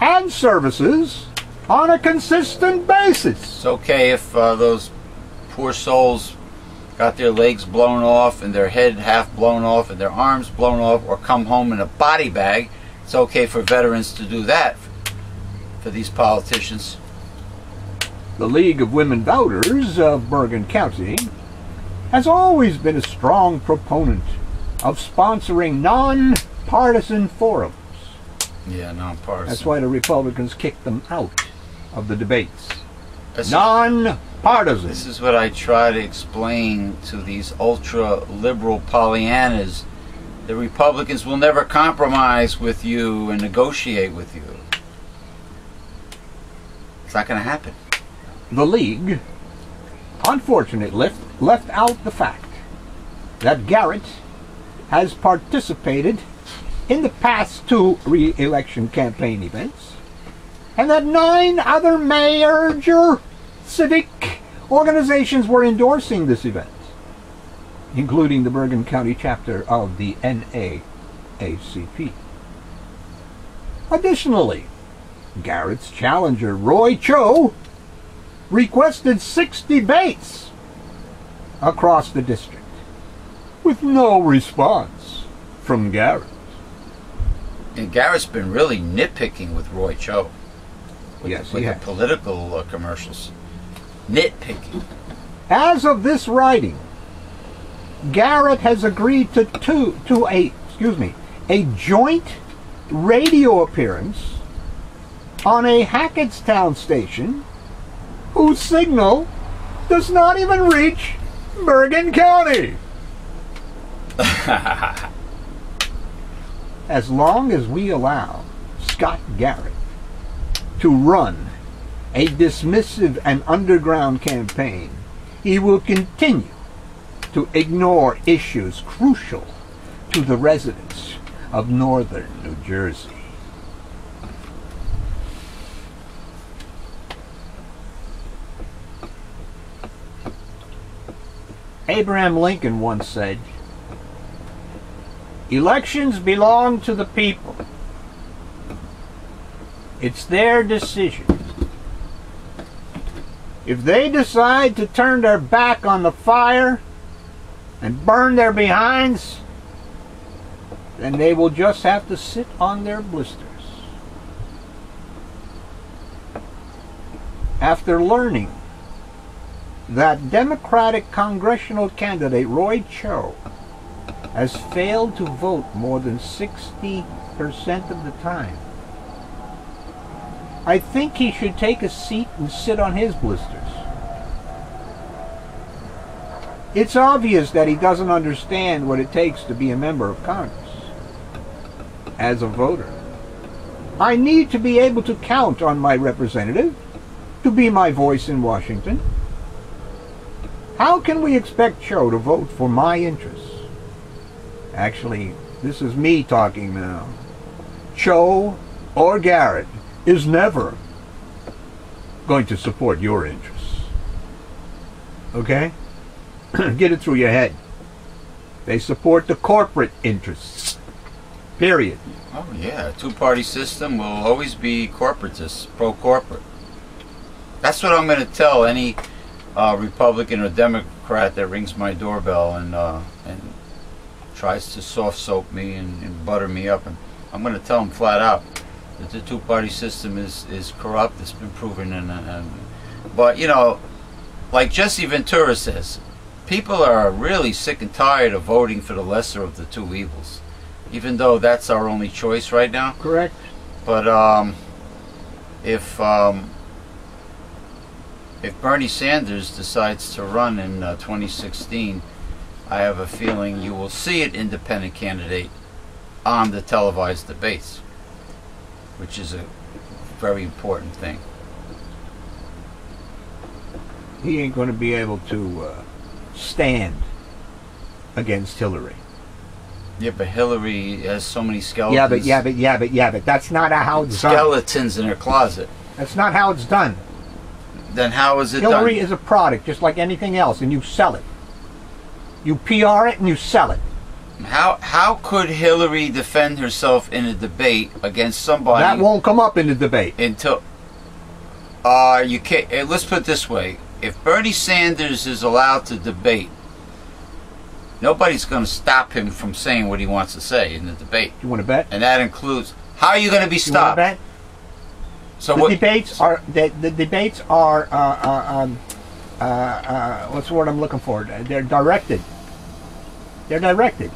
and services on a consistent basis. It's okay if uh, those poor souls got their legs blown off and their head half blown off and their arms blown off or come home in a body bag. It's okay for veterans to do that for these politicians. The League of Women Voters of Bergen County has always been a strong proponent of sponsoring non-partisan forums. Yeah, nonpartisan. That's why the Republicans kicked them out of the debates. Non-partisan. this is what I try to explain to these ultra liberal Pollyannas. The Republicans will never compromise with you and negotiate with you. It's not going to happen. the league, unfortunately, left, left out the fact that Garrett has participated in the past two re election campaign events, and that nine other major civic organizations were endorsing this event, including the Bergen County chapter of the NAACP. Additionally, Garrett's challenger, Roy Cho, requested six debates across the district, with no response from Garrett. And Garrett's been really nitpicking with Roy Cho. With, Yes, with he the political uh, commercials. Nitpicking. As of this writing, Garrett has agreed to two to a excuse me a joint radio appearance on a Hackettstown station whose signal does not even reach Bergen County. *laughs* as long as we allow Scott Garrett to run a dismissive and underground campaign, he will continue to ignore issues crucial to the residents of northern New Jersey. Abraham Lincoln once said, Elections belong to the people. It's their decision. If they decide to turn their back on the fire and burn their behinds, then they will just have to sit on their blisters. After learning that Democratic congressional candidate Roy Cho has failed to vote more than 60% of the time, I think he should take a seat and sit on his blisters. It's obvious that he doesn't understand what it takes to be a member of Congress as a voter. I need to be able to count on my representative to be my voice in Washington. How can we expect Cho to vote for my interests? Actually, this is me talking now. Cho or Garrett is never going to support your interests. Okay? *clears throat* Get it through your head. They support the corporate interests. Period. Oh yeah, two-party system will always be corporatist, pro-corporate. That's what I'm going to tell any uh, Republican or Democrat that rings my doorbell and uh, and tries to soft soap me and, and butter me up. And I'm going to tell them flat out that the two-party system is is corrupt. It's been proven, and, and but you know, like Jesse Ventura says, people are really sick and tired of voting for the lesser of the two evils, even though that's our only choice right now. Correct. But um, if um, if Bernie Sanders decides to run in uh, 2016, I have a feeling you will see an independent candidate on the televised debates, which is a very important thing. He ain't going to be able to uh, stand against Hillary. Yeah, but Hillary has so many skeletons. Yeah, but yeah, but yeah, but yeah, but that's not how it's done. skeletons in her closet. That's not how it's done. Then how is it done? Hillary done? is a product just like anything else, and you sell it. You PR it and you sell it. How how could Hillary defend herself in a debate against somebody That won't come up in the debate. until uh you can't eh, let's put it this way if bernie sanders is allowed to debate nobody's going to stop him from saying what he wants to say in the debate You want to bet? and that includes how are you going to be You want stopped to bet? so the what debates are the, the debates are uh, uh, um, uh, uh, what's the word I'm looking for? They're directed. They're directed.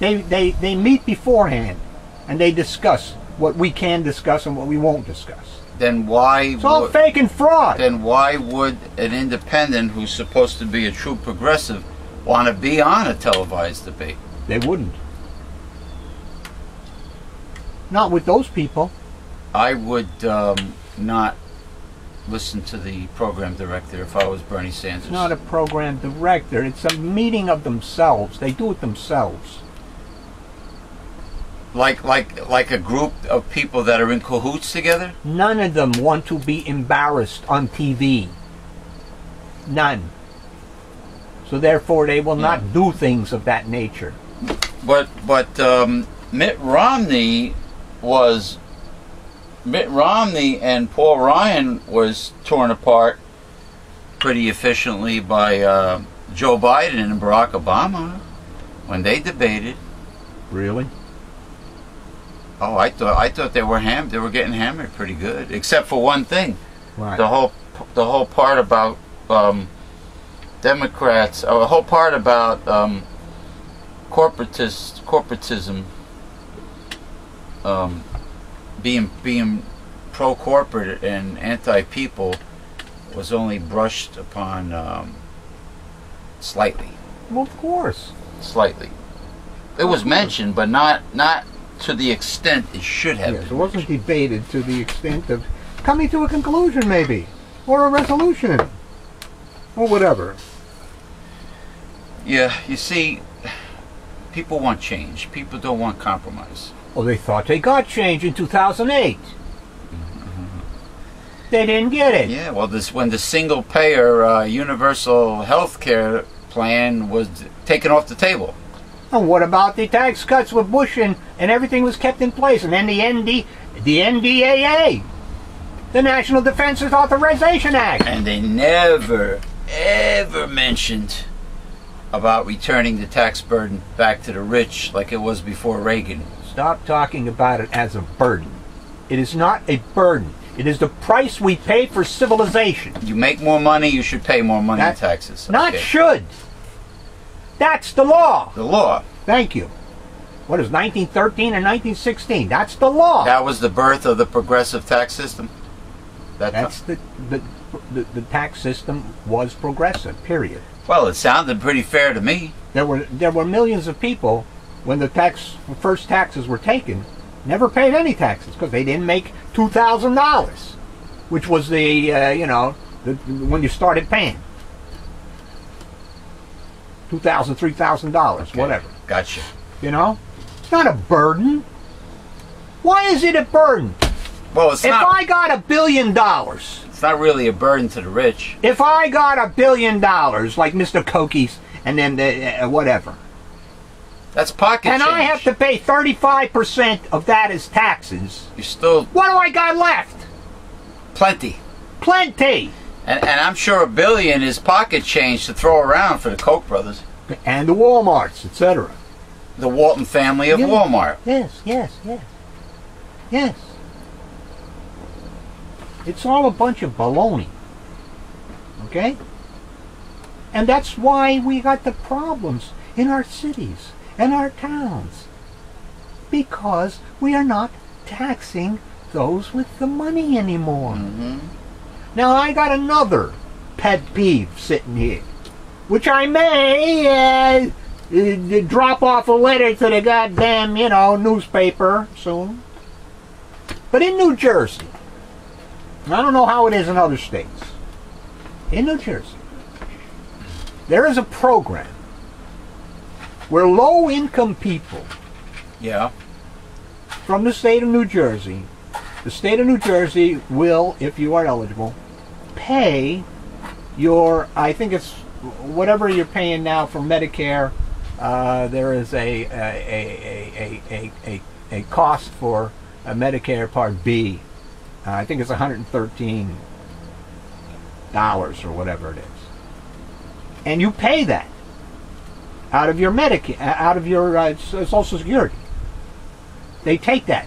They they they meet beforehand, and they discuss what we can discuss and what we won't discuss. then why It's all would, fake and fraud. then why would an independent who's supposed to be a true progressive want to be on a televised debate They wouldn't. Not with those people. i would um, not listen to the program director if i was bernie sanders It's not a program director. It's a meeting of themselves. They do it themselves. Like like like a group of people that are in cahoots together None of them want to be embarrassed on TV. None. So therefore, they will not do things of that nature. but but um, Mitt Romney was Mitt Romney and Paul Ryan was torn apart pretty efficiently by uh, Joe Biden and Barack Obama when they debated. Really? Oh, I thought I thought they were ham they were getting hammered pretty good, except for one thing. Right. the whole the whole part about um, Democrats, or the whole part about um, corporatist corporatism, um, being being pro corporate and anti people, was only brushed upon um, slightly, Well, of course. slightly. It was mentioned, but not not to the extent it should have. Yes, it wasn't debated to the extent of coming to a conclusion, maybe, or a resolution, or whatever. Yeah, you see, people want change. People don't want compromise. Well, they thought they got change in 2008. They didn't get it. Yeah, well, this when the single payer uh, universal health care plan was taken off the table. And what about the tax cuts with Bush and, and everything was kept in place? And then the ND, the NDAA. the National Defense Authorization Act. And they never, ever mentioned about returning the tax burden back to the rich like it was before Reagan. Stop talking about it as a burden. It is not a burden. It is the price we pay for civilization. You make more money, you should pay more money That- in taxes. Not Okay. should. That's the law. The law. Thank you. What is 1913 and 1916? That's the law. That was the birth of the progressive tax system. That That's the the, the the tax system was progressive. Period. well, it sounded pretty fair to me. There were there were millions of people when the tax first taxes were taken, never paid any taxes because they didn't make two thousand dollars, which was the uh, you know the, when you started paying two thousand three thousand dollars Okay. whatever. Gotcha. You know, it's not a burden. Why is it a burden? Well, it's If not. I got a billion dollars, It's not really a burden to the rich. if I got a billion dollars like Mr. Cokies and then the, uh, whatever, That's pocket and change. I have to pay 35% of that as taxes, You're still what do I got left? plenty. Plenty. And, and I'm sure a billion is pocket change to throw around for the Koch brothers, And the Walmarts, etc. the Walton family of Yeah. Walmart. Yes, yes, yes. Yes. It's all a bunch of baloney. Okay? And that's why we got the problems in our cities and our towns. Because we are not taxing those with the money anymore. hmm Now I got another pet peeve sitting here, which I may uh, uh, drop off a letter to the goddamn, you know, newspaper soon. But in New Jersey, I don't know how it is in other states. In New Jersey, there is a program where low-income people Yeah. from the state of New Jersey, the state of New Jersey will, if you are eligible, pay your, I think it's whatever you're paying now for Medicare, uh, there is a, a, a, a, a, a, cost for a Medicare Part B. Uh, I think it's $113 or whatever it is. And you pay that out of your Medicare, out of your uh, Social Security. They take that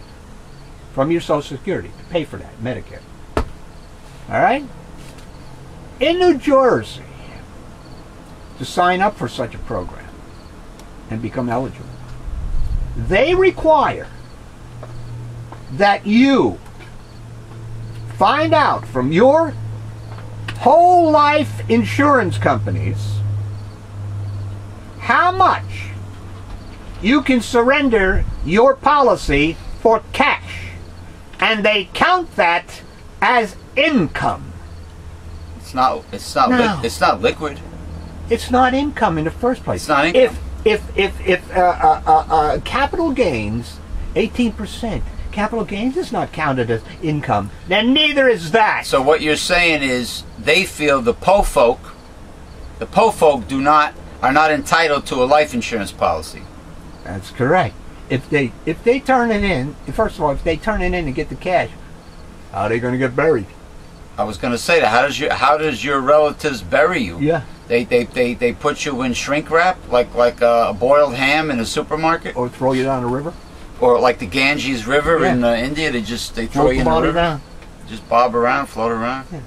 from your Social Security to pay for that Medicare. All right? In New Jersey, to sign up for such a program and become eligible, they require that you find out from your whole life insurance companies how much you can surrender your policy for cash. And they count that as income. It's not. It's not. No. It's not liquid. It's not income in the first place. It's not income. If if if if uh, uh, uh, uh, capital gains, eighteen percent, capital gains is not counted as income. Then neither is that. So what you're saying is they feel the po folk, the po folk do not are not entitled to a life insurance policy. That's correct. If they if they turn it in, first of all, if they turn it in and get the cash, how are they going to get buried? I was going to say that. How does your how does your relatives bury you? Yeah. They, they, they, they put you in shrink wrap like like a boiled ham in a supermarket Or throw you down the river. or like the Ganges River Yeah. in uh, India. They just they throw Float you in the river, down. just bob around, float around. Yeah.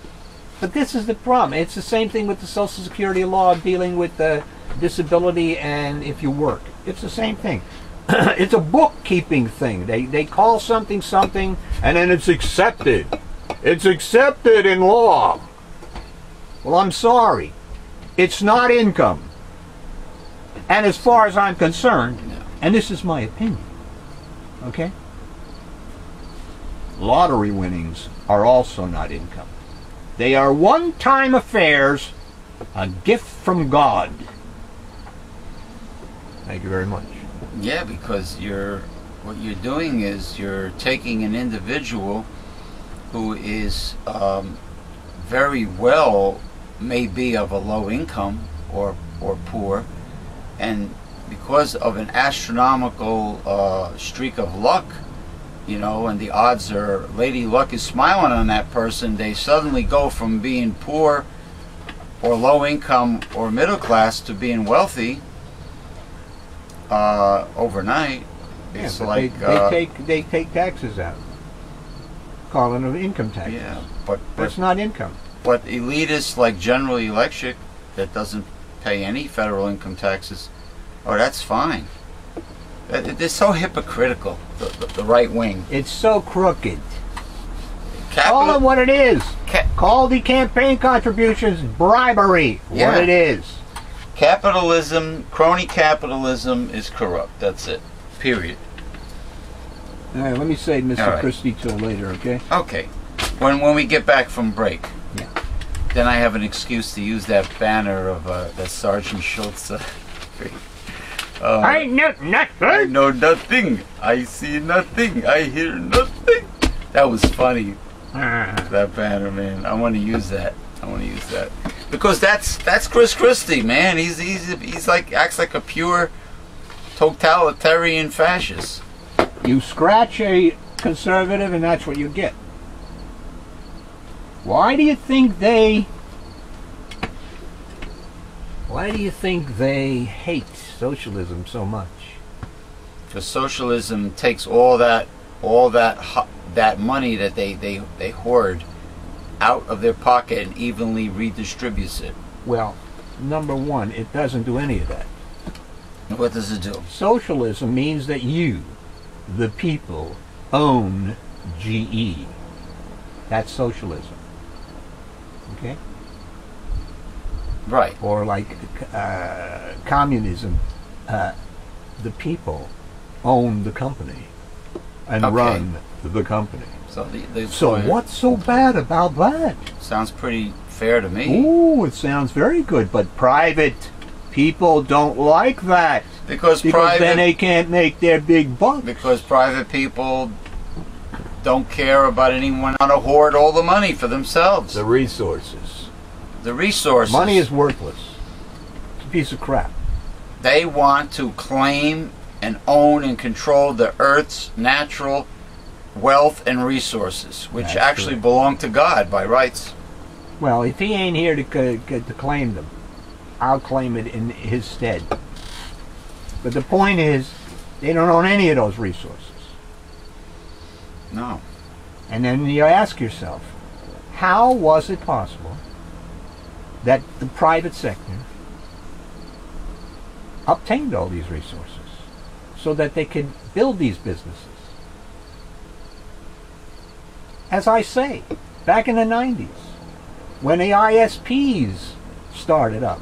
But this is the problem. It's the same thing with the Social Security law dealing with the disability and if you work. It's the same thing. *clears throat* it's a bookkeeping thing. They they call something something and then it's accepted. It's accepted in law. Well, I'm sorry. It's not income. And as far as I'm concerned, and this is my opinion, okay? Lottery winnings are also not income. They are one time affairs, a gift from God. Thank you very much. Yeah, because you're what you're doing is you're taking an individual who is um, very well, maybe of a low income or or poor, and because of an astronomical uh, streak of luck, you know, and the odds are Lady Luck is smiling on that person, they suddenly go from being poor or low income or middle class to being wealthy uh, overnight. Yeah, It's like they, they uh, take they take taxes out, calling them income taxes. yeah, but but That's not income. But elitists like General Electric that doesn't pay any federal income taxes, oh, that's fine. They're so hypocritical, the, the, the right wing. It's so crooked. Capital- Call it what it is. ca- Call the campaign contributions bribery. Yeah. What it is. Capitalism, crony capitalism is corrupt. That's it. Period. All right, let me say Mr. All right. Christie till later, okay? Okay. When when we get back from break, Yeah. then I have an excuse to use that banner of uh, that Sergeant Schultz. Uh, uh, *laughs* I know I nothing. know nothing. I see nothing. I hear nothing. That was funny. Ah, That banner, man. I want to use that. I want to use that because that's that's Chris Christie, man. He's he's he's like acts like a pure totalitarian fascist. you scratch a conservative, and that's what you get. Why do you think they? Why do you think they hate socialism so much? Because socialism takes all that all that that money that they they they hoard out of their pocket and evenly redistributes it. Well, number one, it doesn't do any of that. What does it do? Socialism means that you, the people, own GE. That's socialism. Okay? Right. Or like uh, communism, uh, the people own the company and Okay. run the company. So the, the So what's so bad about that? sounds pretty fair to me. Ooh, it sounds very good, but private people don't like that Because because private then they can't make their big bucks. because private people don't care about anyone want to hoard all the money for themselves. the resources. The resources. Money is worthless. It's a piece of crap. they want to claim and own and control the earth's natural wealth and resources, which That's actually correct. belong to God by rights. Well, if he ain't here to, to claim them, I'll claim it in his stead. But the point is, they don't own any of those resources. No. And then you ask yourself, how was it possible that the private sector obtained all these resources so that they could build these businesses? As I say, back in the 90s, when the ISPs started up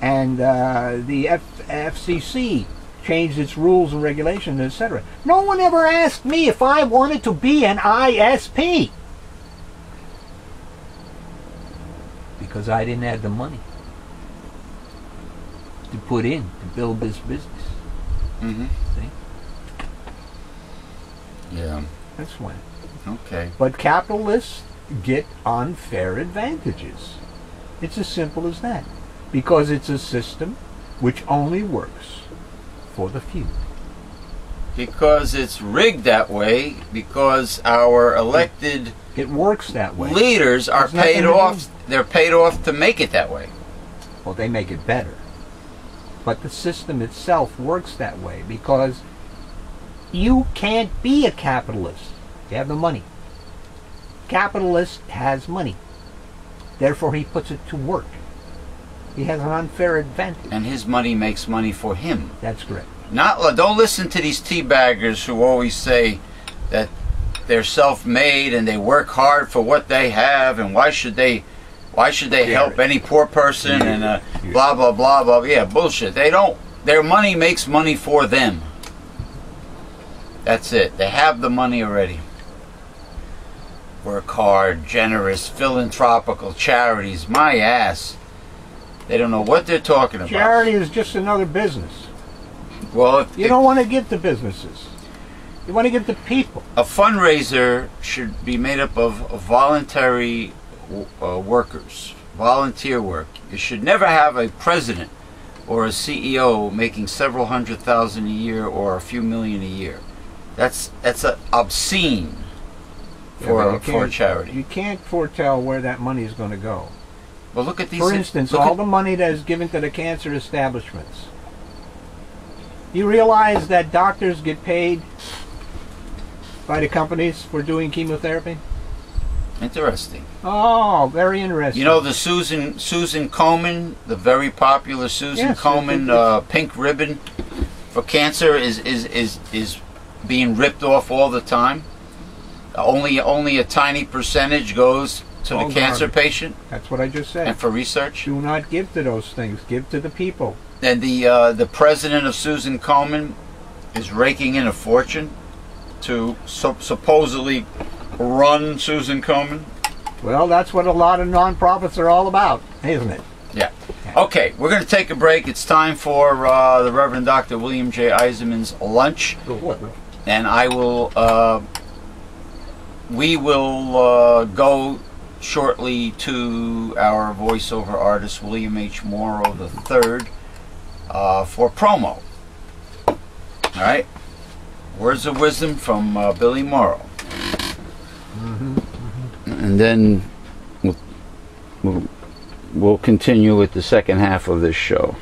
and uh, the F- FCC changed its rules and regulations, etc. No one ever asked me if I wanted to be an ISP. Because I didn't have the money to put in to build this business. Mm-hmm. See? Yeah. That's why. Okay. But capitalists get unfair advantages. It's as simple as that. Because it's a system which only works for the few. Because it's rigged that way, because our elected It works that way. leaders are There's paid off. They're paid off to make it that way. Well, they make it better. But the system itself works that way because you can't be a capitalist. You have the money. Capitalist has money. Therefore, he puts it to work. He has an unfair advantage. And his money makes money for him. That's correct. Not don't listen to these teabaggers who always say that they're self-made and they work hard for what they have and why should they why should they help any poor person and uh, blah blah blah blah yeah bullshit they don't their money makes money for them that's it they have the money already work hard generous philanthropical charities my ass they don't know what they're talking about Charity is just another business. well if, You don't want to give to businesses. You want to give to people. a fundraiser should be made up of, voluntary uh, workers, volunteer work. You should never have a president or a CEO making several hundred thousand a year or a few million a year. That's that's a obscene for you for charity. You can't foretell where that money is going to go. Well, look at these. For instance, all the money that is given to the cancer establishments. You realize that doctors get paid by the companies for doing chemotherapy? interesting. Oh, very interesting. You know the Susan Susan Komen, the very popular Susan Yes, Komen uh, pink ribbon for cancer is is is is being ripped off all the time. Only only a tiny percentage goes to All the cancer patient That's what I just said. and for research. Do not give to those things. Give to the people. And the uh, the president of Susan Komen is raking in a fortune to so, supposedly run Susan Komen. Well, that's what a lot of nonprofits are all about, isn't it? Yeah. Okay, we're going to take a break. It's time for uh, the Reverend Dr. William J. Eisenman's lunch, and I will. Uh, we will uh, go shortly to our voiceover artist William H. Morrow III uh, for promo. All right. Words of wisdom from uh, Billy Morrow. And then we'll, we'll we'll continue with the second half of this show.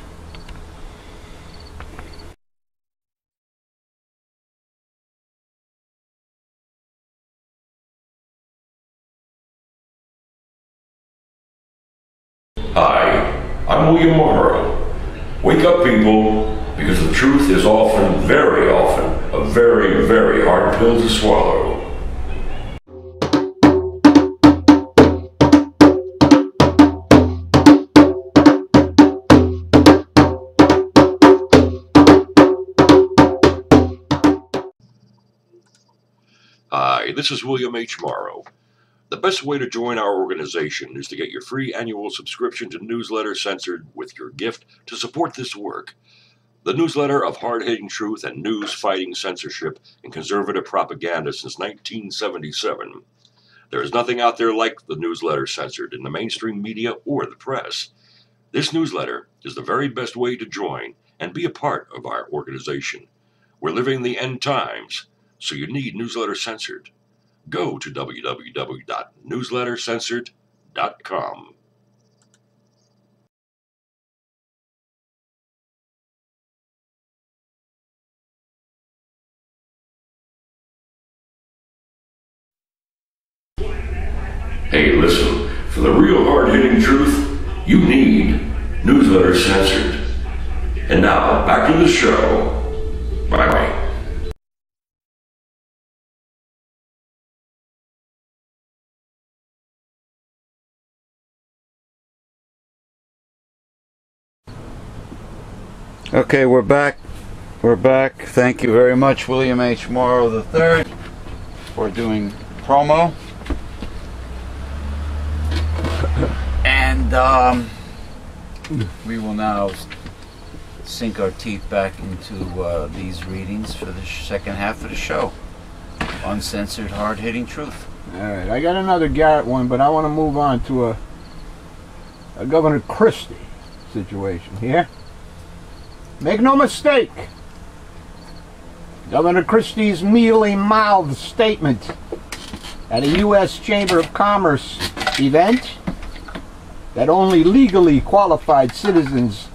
Hi, I'm William Morrow. Wake up, people, because the truth is often, very often, a very, very hard pill to swallow. Hi, this is William H. Morrow. The best way to join our organization is to get your free annual subscription to Newsletter Censored with your gift to support this work. The newsletter of hard hitting truth and news fighting censorship and conservative propaganda since 1977. There is nothing out there like the newsletter censored in the mainstream media or the press. This newsletter is the very best way to join and be a part of our organization. We're living the end times, so you need Newsletter Censored go to www.newslettercensored.com. Hey, listen, for the real hard hitting truth, you need Newsletter Censored. And now, back to the show. Bye bye. Okay, we're back. We're back. Thank you very much, William H. Morrow III, for doing promo. And um, we will now sink our teeth back into uh, these readings for the second half of the show. Uncensored, hard hitting truth. All right, I got another Garrett one, but I want to move on to a, a Governor Christie situation here. Make no mistake, Governor Christie's mealy-mouthed statement at a U.S. Chamber of Commerce event that only legally qualified citizens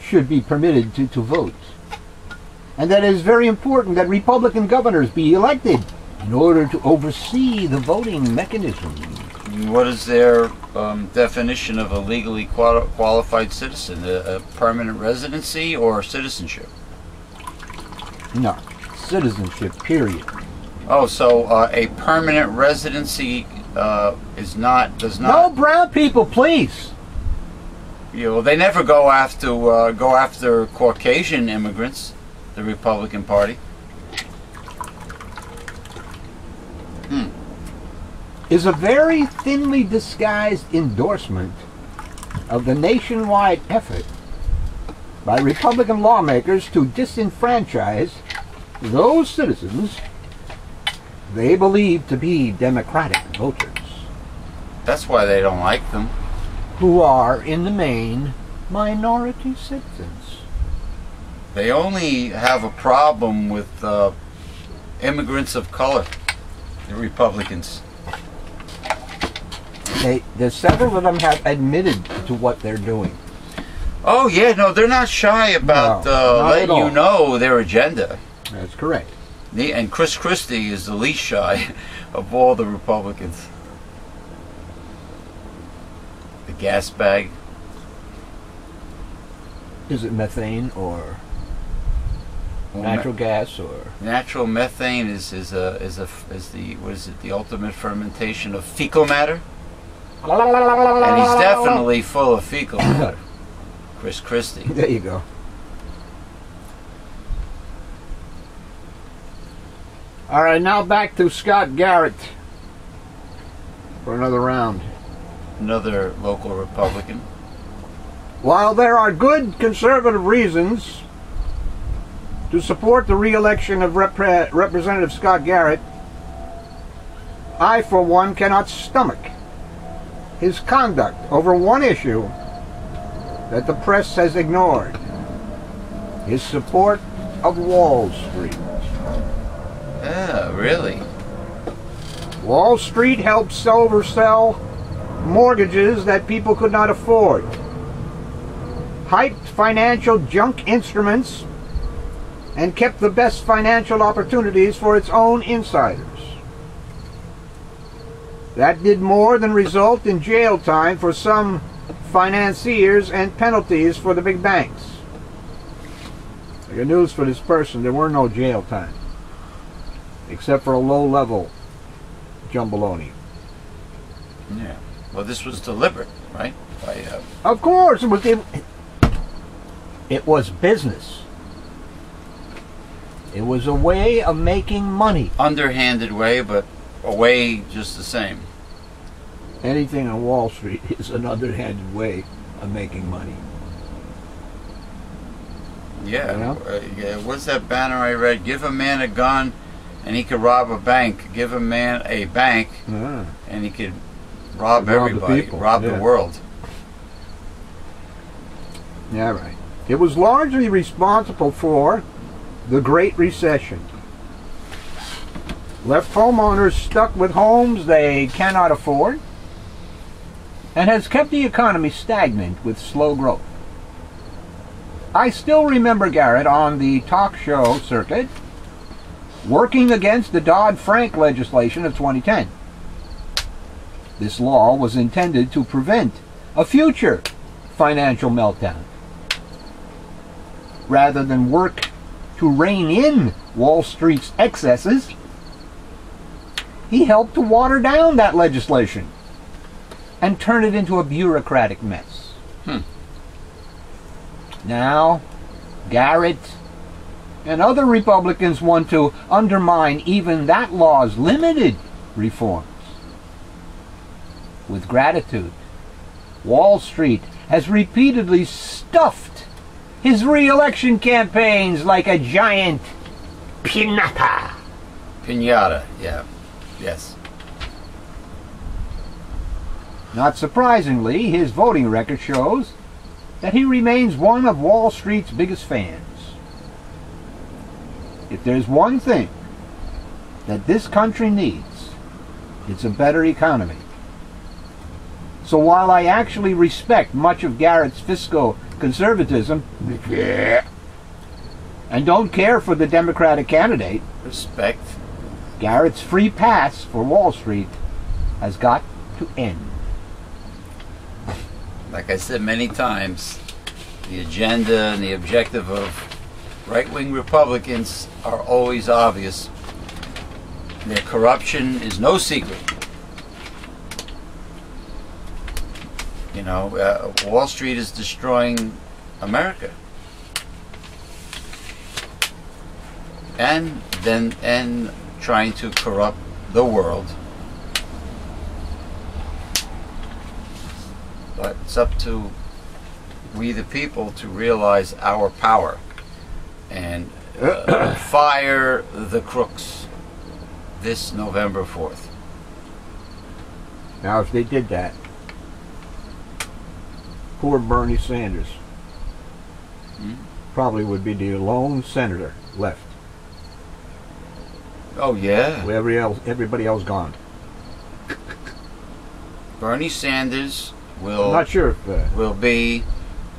should be permitted to, to vote. And that it is very important that Republican governors be elected in order to oversee the voting mechanism. What is their um, definition of a legally quali- qualified citizen? A, a permanent residency or citizenship? No, citizenship, period. Oh, so uh, a permanent residency uh, is not does not... No brown people, please. You know, they never go after uh, go after Caucasian immigrants. The Republican Party. Is a very thinly disguised endorsement of the nationwide effort by Republican lawmakers to disenfranchise those citizens they believe to be Democratic voters, That's why they don't like them. who are, in the main, minority citizens. They only have a problem with uh, immigrants of color, the Republicans. They, there's several of them have admitted to what they're doing. Oh yeah, no, they're not shy about No, uh, letting you know their agenda. That's correct. The- And Chris Christie is the least shy *laughs* of all the Republicans. The gas bag. Is it methane or Well, natural gas or Natural methane is is a is a is the what is it the ultimate fermentation of fecal matter, and he's definitely full of fecal matter. Chris Christie. There you go. All right, now back to Scott Garrett for another round. another local Republican. While there are good conservative reasons to support the re-election of Repre- Representative Scott Garrett, I, for one, cannot stomach his conduct over one issue that the press has ignored: his support of Wall Street. Yeah, really. Wall Street helps oversell mortgages that people could not afford. Hyped financial junk instruments and kept the best financial opportunities for its own insiders. That did more than result in jail time for some financiers and penalties for the big banks. I got news for this person there were no jail time, except for a low level jumbaloney. Yeah. Well, this was deliberate, right? By uh, Of course, it was it, it was business. It was a way of making money. underhanded way, but a way just the same. Anything on Wall Street *laughs* is an underhanded way of making money. Yeah. Yeah. Uh, yeah. What's that banner I read? Give a man a gun, and he could rob a bank. Give a man a bank, Ah. and he could rob Rob everybody, people, rob yeah. the world. Yeah, right. It was largely responsible for the Great Recession. Left homeowners stuck with homes they cannot afford and has kept the economy stagnant with slow growth. I still remember Garrett on the talk show circuit working against the Dodd Frank legislation of 2010. This law was intended to prevent a future financial meltdown rather than work to rein in Wall Street's excesses, he helped to water down that legislation and turn it into a bureaucratic mess. Hmm. Now, Garrett and other Republicans want to undermine even that law's limited reforms. With gratitude, Wall Street has repeatedly stuffed his re-election campaigns like a giant pinata. Pinata. Yeah. Yes. Not surprisingly, his voting record shows that he remains one of Wall Street's biggest fans. If there's one thing that this country needs, it's a better economy. So while I actually respect much of Garrett's fiscal conservatism and don't care for the Democratic candidate, Respect. Garrett's free pass for Wall Street has got to end. Like I said many times, the agenda and the objective of right-wing Republicans are always obvious. Their corruption is no secret. You know, uh, Wall Street is destroying America. And then and trying to corrupt the world. But it's up to we the people to realize our power and uh, *coughs* fire the crooks this November 4th. Now, if they did that, poor Bernie Sanders Hmm? probably would be the lone senator left. Oh yeah. Every else, everybody else gone. Bernie Sanders I'm will not sure if. Uh, will be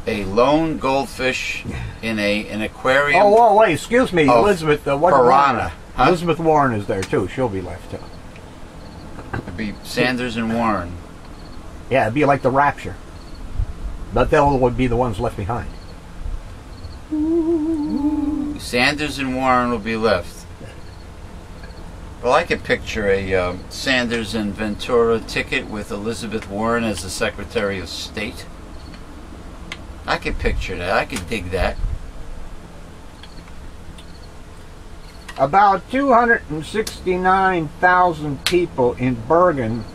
a lone goldfish *laughs* in a an aquarium. oh, oh, wait, excuse me, Elizabeth. Uh, what piranha, huh? Elizabeth Warren is there too. She'll be left too. It'd be Sanders and Warren. Yeah, it'd be like the rapture. But they'll would be the ones left behind. Sanders and Warren will be left. Well, I could picture a um, Sanders and Ventura ticket with Elizabeth Warren as the Secretary of State. I could picture that. I could dig that. About 269,000 people in Bergen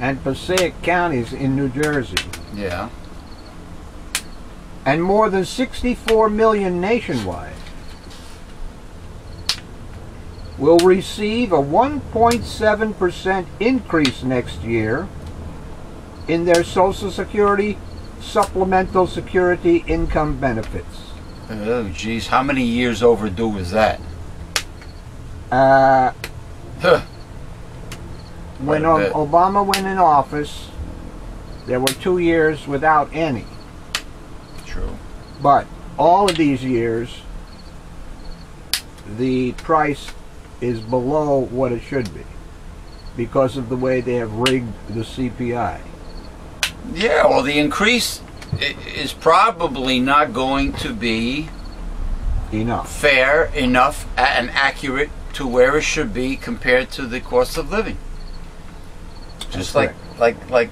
and Passaic counties in New Jersey, Yeah. and more than 64 million nationwide, will receive a 1.7% increase next year in their Social Security supplemental security income benefits. Oh, geez. How many years overdue is that? Uh, Huh. when Quite a bit. O- Obama went in office, there were two years without any. True. But all of these years, the price is below what it should be because of the way they have rigged the CPI. Yeah, well, the increase is probably not going to be Enough. fair enough and accurate to where it should be compared to the cost of living. That's Just like like like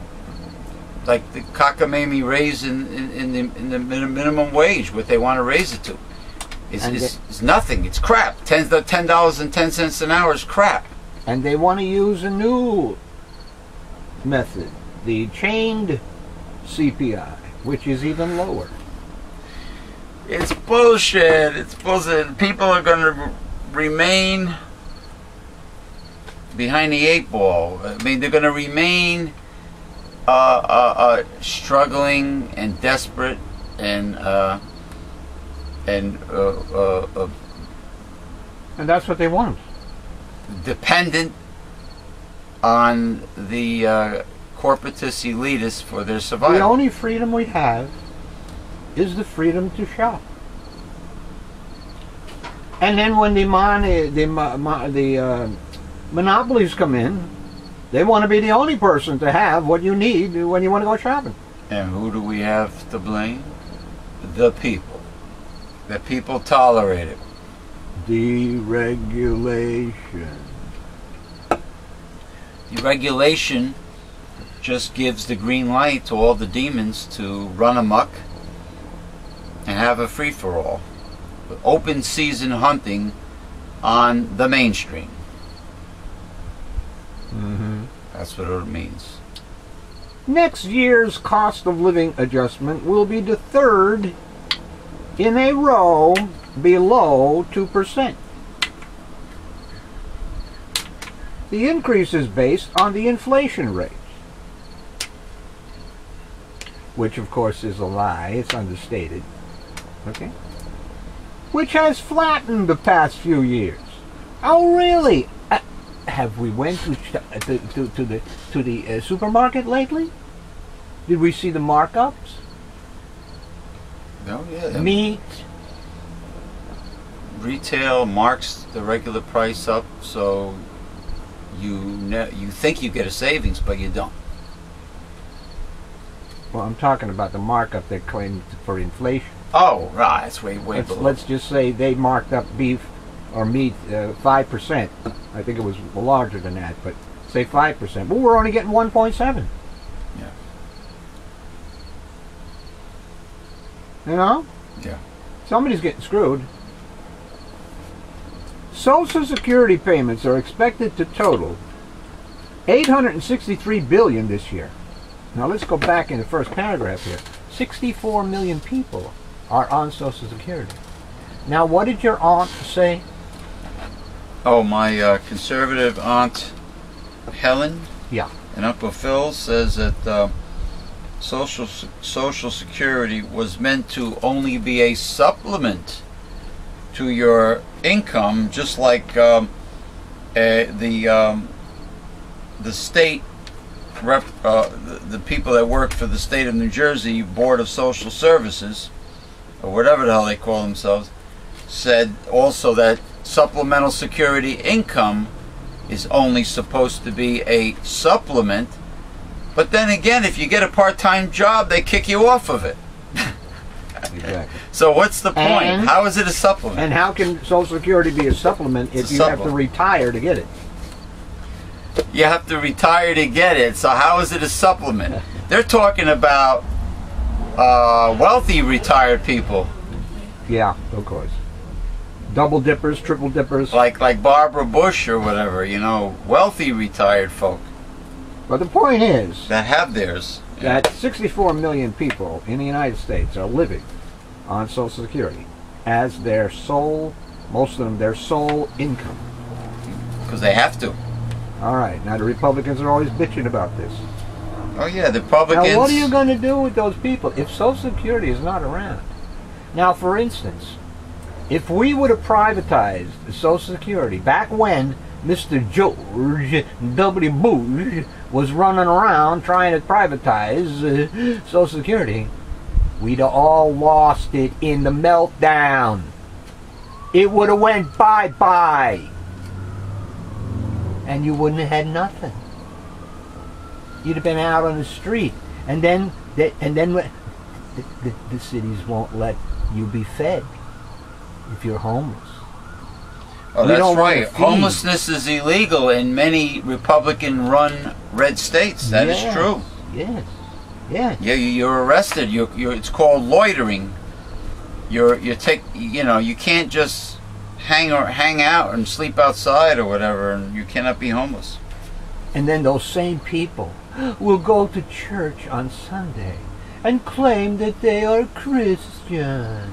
like the cockamamie raise in, in, in the in the minimum wage, what they want to raise it to, is And is, is nothing. It's crap. Ten the ten dollars and ten cents an hour is crap. And they want to use a new method, the chained CPI, which is even lower. It's bullshit. It's bullshit. People are going to remain behind the eight ball. I mean, they're going to remain uh, uh, uh, struggling and desperate and uh, and uh, uh, uh, And that's what they want. dependent on the uh, corporatist elitists for their survival. The only freedom we have is the freedom to shop. And then when the mon- the mo- mo- the uh, monopolies come in, they want to be the only person to have what you need when you want to go shopping. And who do we have to blame? The people. The people tolerate it. Deregulation. Deregulation just gives the green light to all the demons to run amok and have a free for all. Open season hunting on the mainstream. Mm-hmm. That's what it means. Next year's cost of living adjustment will be the third in a row below 2%. The increase is based on the inflation rate, which of course is a lie, it's understated. Okay? Which has flattened the past few years. Oh, really? Uh, have we went to, to, to, to the to the uh, supermarket lately? Did we see the markups? Oh, yeah. Meat. Retail marks the regular price up, so you you think you get a savings, but you don't. Well, I'm talking about the markup they claimed for inflation. Oh, right. It's way, way let's, below. Let's just say they marked up beef or meat uh, 5%. I think it was larger than that, but say 5%. But we're only getting 1.7. You know? Yeah. Somebody's getting screwed. Social Security payments are expected to total 863 billion this year. Now let's go back in the first paragraph here. 64 million people are on Social Security. Now, what did your aunt say? Oh, my uh, conservative aunt Helen. Yeah. And Uncle Phil says that uh, social social security was meant to only be a supplement to your income, just like um, uh, the um, the state rep, uh, the, the people that work for the state of New Jersey Board of Social Services, or whatever the hell they call themselves, said also that supplemental security income is only supposed to be a supplement. But then again, if you get a part-time job, they kick you off of it. Exactly. So what's the point? And- How is it a supplement? And how can Social Security be a supplement if a you have to retire to get it? you have to retire to get it. So how is it a supplement? They're talking about uh, wealthy retired people, Yeah, of course. Double dippers, triple dippers. like like Barbara Bush or whatever. You know, wealthy retired folk But the point is that have theirs. that 64 million people in the United States are living on Social Security as their sole, most of them, their sole income. because they have to. All right. Now the Republicans are always bitching about this. Oh yeah, the Republicans. Now, what are you going to do with those people if Social Security is not around? Now, for instance, if we would have privatized Social Security back when Mr. George W. Bush was running around trying to privatize uh, Social Security, we'd all lost it in the meltdown. It would have went bye-bye. And you wouldn't have had nothing you'd have been out on the street, and then the, and then the, the, the cities won't let you be fed if you're homeless. Oh, We that's right. Homelessness is illegal in many Republican-run red states. That is Yes, true. Yes. Yeah. Yeah, you- you're arrested. You're, you're, it's called loitering. You're you take you know you can't just hang or hang out and sleep outside or whatever, and you cannot be homeless. And then those same people *gasps* will go to church on Sunday and claim that they are Christians.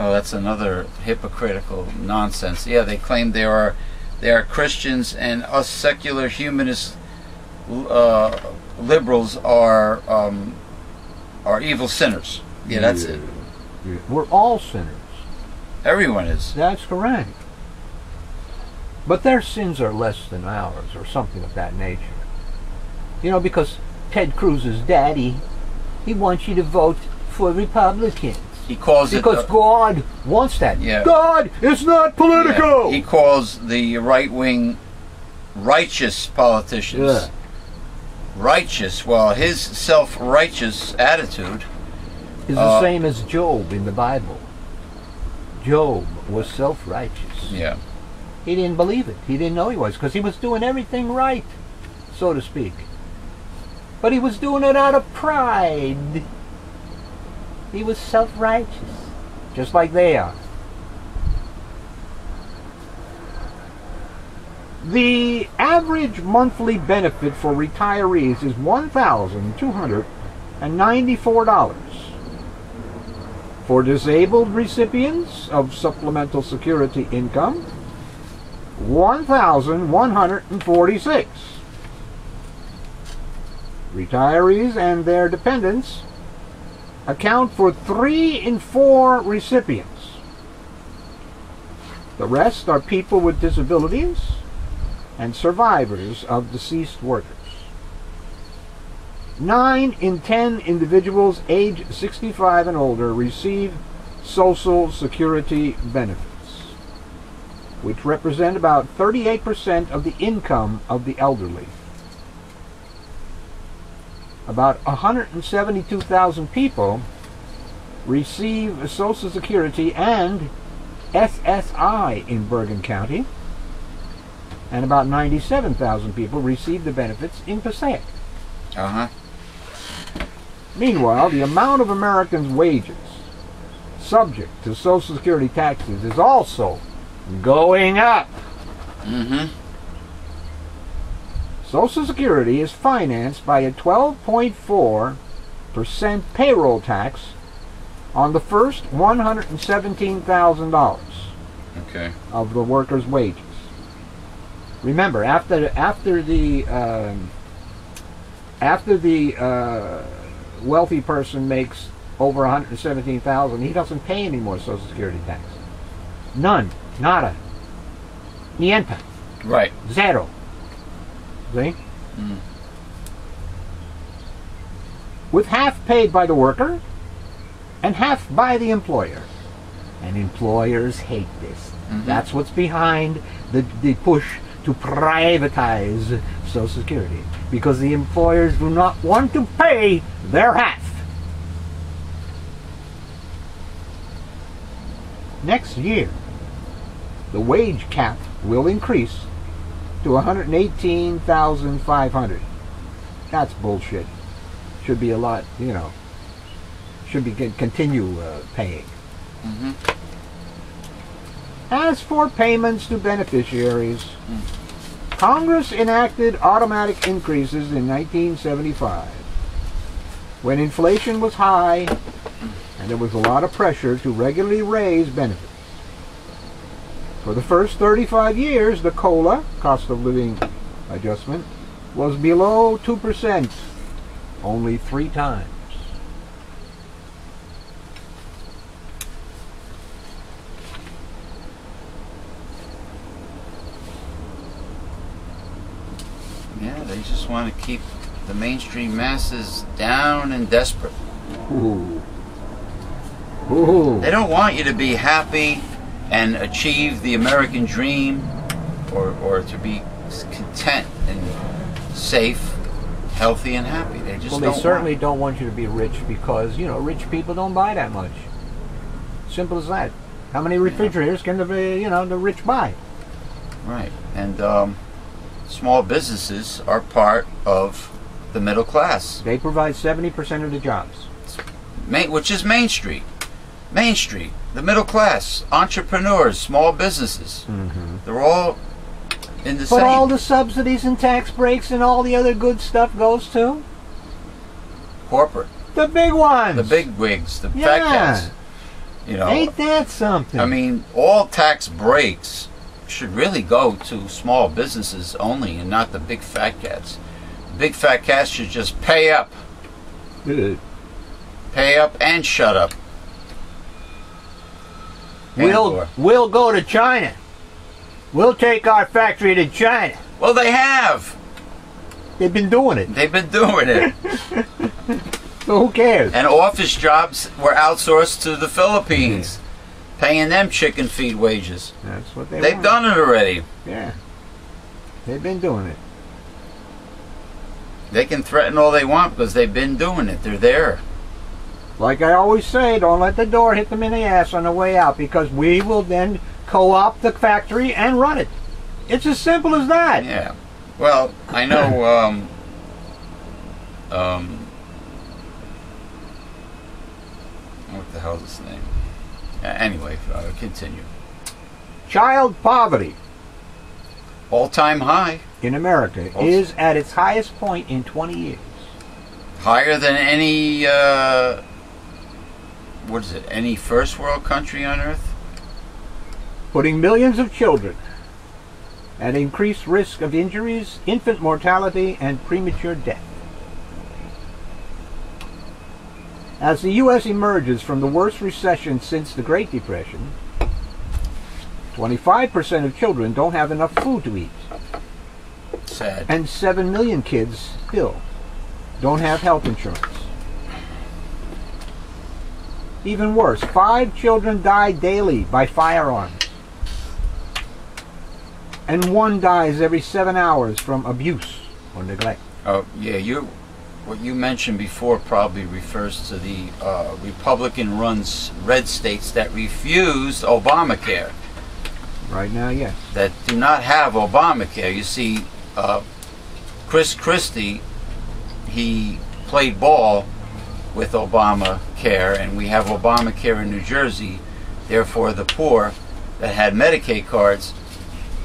Oh, that's another hypocritical nonsense. Yeah, they claim they are they are Christians, and us secular humanist uh, liberals are um, are evil sinners. Yeah, that's it. We're all sinners. Everyone is. That's correct. But their sins are less than ours, or something of that nature. You know, because Ted Cruz's daddy, he wants you to vote for Republicans. He calls Because it. God wants that. Yeah. God is not political! Yeah, he calls the right wing righteous politicians Yeah. righteous. Well, his self righteous attitude. is the uh, same as Job in the Bible. Job was self-righteous. Yeah. He didn't believe it. He didn't know he was, because he was doing everything right, so to speak. But he was doing it out of pride. He was self-righteous, just like they are. The average monthly benefit for retirees is $1,294. For disabled recipients of supplemental security income, 1,146. Retirees and their dependents account for three in four recipients. The rest are people with disabilities and survivors of deceased workers. Nine in ten individuals age 65 and older receive Social Security benefits, which represent about 38% of the income of the elderly. About 172,000 people receive Social Security and SSI in Bergen County, and about 97,000 people receive the benefits in Passaic. Uh huh. Meanwhile, the amount of Americans' wages subject to Social Security taxes is also going up. Mm-hmm. Social Security is financed by a 12.4% payroll tax on the first $117,000 Okay. of the workers' wages. Remember, after after the um, after the uh, wealthy person makes over 117,000, he doesn't pay any more Social Security tax. None, nada, niente. Right. Zero. See? Mm. With half paid by the worker and half by the employer. And employers hate this. Mhm. That's what's behind the, the push to privatize Social Security. Because the employers do not want to pay their half. Next year, the wage cap will increase to 118,500. That's bullshit. Should be a lot, you know. Should be continue uh, paying. hmm As for payments to beneficiaries, Congress enacted automatic increases in 1975 when inflation was high and there was a lot of pressure to regularly raise benefits. For the first 35 years, the COLA, cost of living adjustment, was below 2%, only three times. Yeah, they just want to keep the mainstream masses down and desperate. Ooh. Ooh. They don't want you to be happy and achieve the American dream or, or to be content and safe, healthy, and happy. They just Well, don't they certainly don't want you to be rich because, you know, rich people don't buy that much. Simple as that. How many refrigerators can the, you know, the rich buy? Right. And um, small businesses are part of the middle class, They provide 70% of the jobs. Main, which is Main Street. Main Street, the middle class, entrepreneurs, small businesses. Mm-hmm. They're all in the But same. all the subsidies and tax breaks and all the other good stuff goes to corporate, the big ones. the big wigs, the fat Yeah. cats. You know, Ain't that something? I mean, all tax breaks should really go to small businesses only and not the big fat cats. Big fat cats should just pay up, Ugh. pay up, and shut up. We'll, or- we'll go to China. We'll take our factory to China. Well, they have. They've been doing it. They've been doing it. So *laughs* who cares? and office jobs were outsourced to the Philippines, paying them chicken feed wages. That's what they They've want. done it already. Yeah. They've been doing it. They can threaten all they want because they've been doing it. They're there. Like I always say, don't let the door hit them in the ass on the way out because we will then co-opt the factory and run it. It's as simple as that. Yeah. Well, I know. *clears throat* Um, um, what the hell is his name? Uh, anyway, uh, continue. Child poverty All-time high, in America Also- is at its highest point in 20 years. higher than any. Uh, what is it? Any first world country on earth? putting millions of children at increased risk of injuries, infant mortality, and premature death. As the U.S. emerges from the worst recession since the Great Depression, 25% of children don't have enough food to eat, Sad. and 7 million kids still don't have health insurance. Even worse, five children die daily by firearms and one dies every seven hours from abuse or neglect. Oh yeah, you. What you mentioned before probably refers to the uh, Republican-run red states that refused Obamacare, Right now, yes. that do not have Obamacare. You see, uh, Chris Christie, he played ball with Obamacare, and we have Obamacare in New Jersey. Therefore, the poor that had Medicaid cards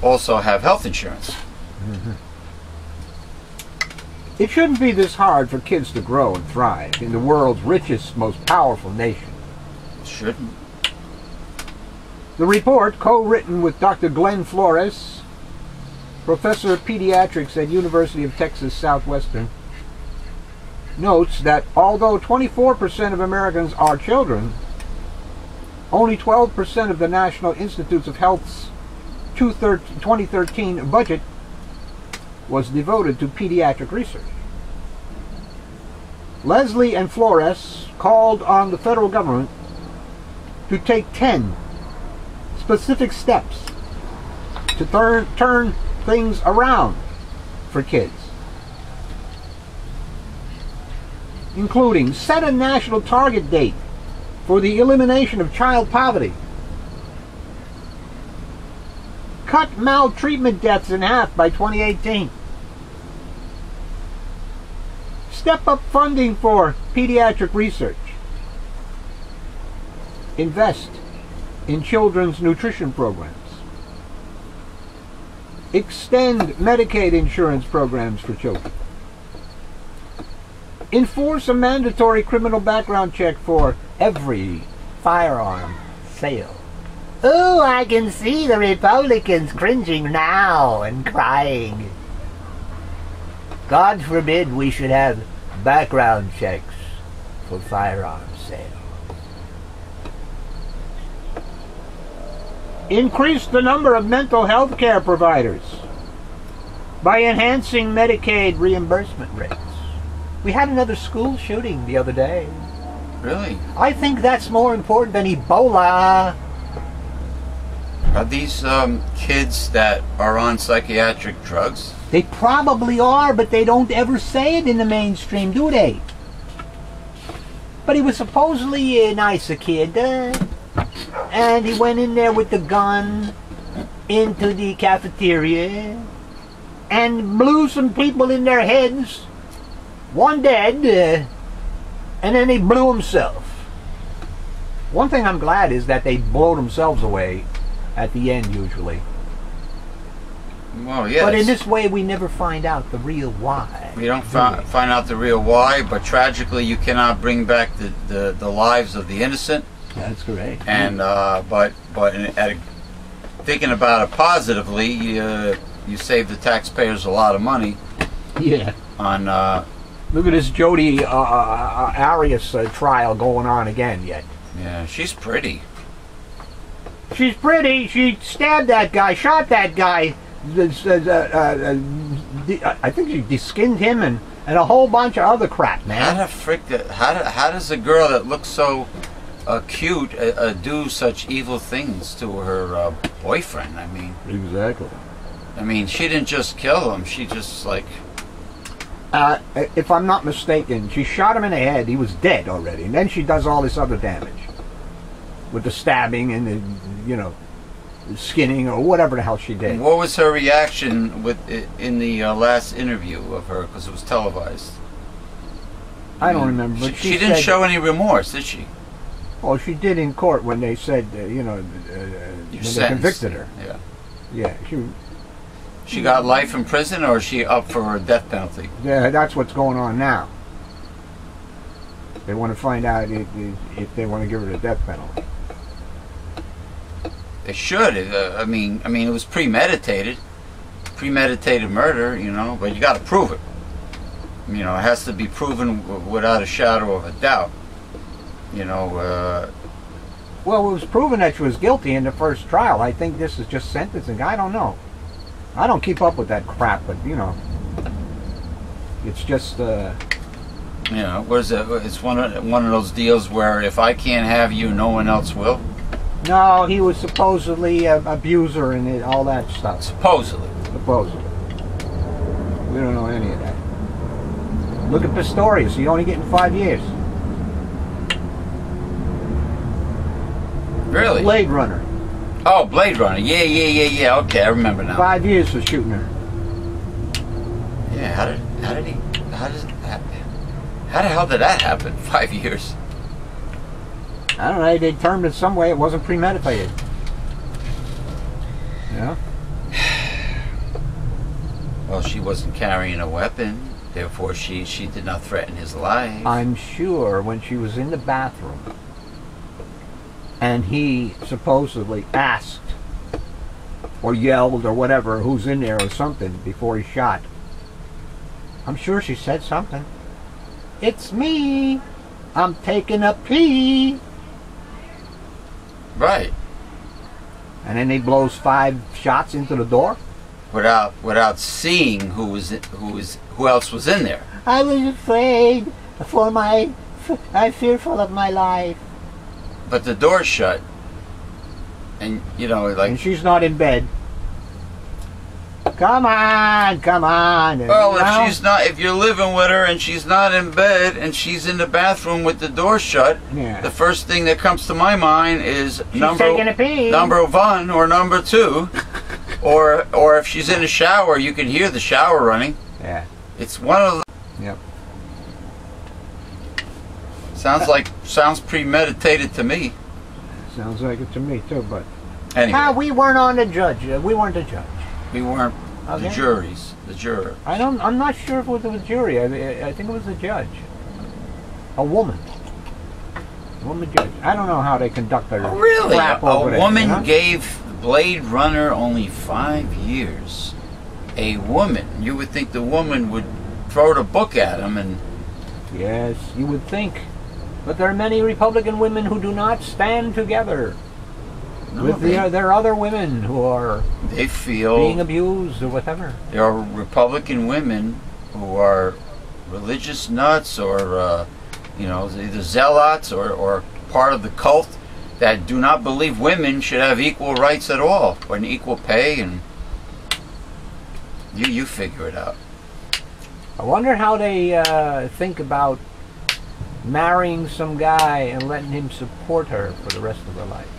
also have health insurance. *laughs* It shouldn't be this hard for kids to grow and thrive in the world's richest, most powerful nation. It Shouldn't. The report, co-written with Dr. Glenn Flores, professor of pediatrics at University of Texas Southwestern, notes that although 24% of Americans are children, only 12% of the National Institutes of Health's 2013 budget was devoted to pediatric research. Leslie and Flores called on the federal government to take 10 specific steps to turn, things around for kids. Including set a national target date for the elimination of child poverty. Cut maltreatment deaths in half by 2018. Step up funding for pediatric research. Invest in children's nutrition programs. Extend Medicaid insurance programs for children. Enforce a mandatory criminal background check for every firearm sale. Oh, I can see the Republicans cringing now and crying. God forbid we should have background checks for firearm sale. Increase the number of mental health care providers by enhancing Medicaid reimbursement rates. We had another school shooting the other day. Really? I think that's more important than Ebola. Are these um, kids that are on psychiatric drugs? They probably are, but they don't ever say it in the mainstream, do they? But he was supposedly a nice kid, uh, and he went in there with the gun into the cafeteria and blew some people in their heads. One dead, uh, and then he blew himself. One thing I'm glad is that they blow themselves away at the end usually. Well, yes. But in this way, we never find out the real why. We don't do we? find out the real why, but tragically, you cannot bring back the, the, the lives of the innocent. That's correct. And uh, but but a, thinking about it positively, you, uh, you save the taxpayers a lot of money yeah, on. Uh, look at this Jodi uh, uh, Arias uh, trial going on again. Yet yeah, she's pretty. she's pretty. She stabbed that guy, shot that guy. Uh, uh, uh, I think she deskinned him and, and a whole bunch of other crap, man. How the frick? How do, how does a girl that looks so uh, cute uh, uh, do such evil things to her uh, boyfriend? I mean, Exactly. I mean, she didn't just kill him. She just like Uh, if I'm not mistaken, she shot him in the head. He was dead already, and then she does all this other damage with the stabbing and the, you know, skinning or whatever the hell she did. What was her reaction with in the uh, last interview of her because it was televised? I don't remember. She, But she she, didn't said- show any remorse, did she? Oh, she did in court when they said, uh, you know, uh, when they convicted her. Yeah. Yeah, she, She got life in prison, or is she up for a death penalty? yeah, that's what's going on now. They want to find out if, if- they want to give her the death penalty. They should. Uh, I mean, I mean, it was premeditated, premeditated murder. You know, but you got to prove it. You know, it has to be proven without a shadow of a doubt. You know, uh, Well, it was proven that she was guilty in the first trial. I think this is just sentencing. I don't know. I don't keep up with that crap, but you know, it's just uh, you know, what is it? It's one of one of those deals where if I can't have you, no one else will. no. He was supposedly an abuser and it, all that stuff. Supposedly. Supposedly, we don't know any of that. Look at Pistorius. He only getting five years. Really? Blade Runner. Oh, Blade Runner. Yeah, yeah, yeah, yeah. Okay, I remember now. Five years for shooting her. Yeah, how did how did he how does how, how the hell did that happen? *laughs* Five years. I don't know. They determined some way it wasn't premeditated. Yeah. *sighs* Well, she wasn't carrying a weapon, therefore she she did not threaten his life. I'm sure when she was in the bathroom and he supposedly asked or yelled or whatever who's in there or something before he shot. I'm sure she said something. It's me. I'm taking a pee. Right. and then he blows five shots into the door. without without seeing who was who was who else was in there. I was afraid for my. I'm fearful of my life. But the door's shut, and you know, like and she's not in bed. Come on, come on. well, you if know, she's not, if you're living with her and she's not in bed and she's in the bathroom with the door shut, Yeah. the first thing that comes to my mind is She's number taking a pee. number one or number two, *laughs* or or if she's in a shower, you can hear the shower running. Yeah. It's one of the. Yep. Sounds like sounds premeditated to me. Sounds like it to me too, but Anyway, ah, we weren't on the judge. uh, We weren't the judge. we weren't the Okay. juries, the juror. I don't. I'm not sure if it was the jury. I, I think it was the judge. A woman. A woman judge. I don't know how they conduct their Oh, really? crap A, over a there, woman you know? gave Blade Runner only five years. A woman. You would think the woman would throw the book at him and Yes, you would think. But there are many Republican women who do not stand together no, with they, the, there are other women who are they feel being abused or whatever. there are Republican women who are religious nuts or, uh, you know, either zealots or, or part of the cult that do not believe women should have equal rights at all or an equal pay and you you figure it out. I wonder how they uh, think about marrying some guy and letting him support her for the rest of her life.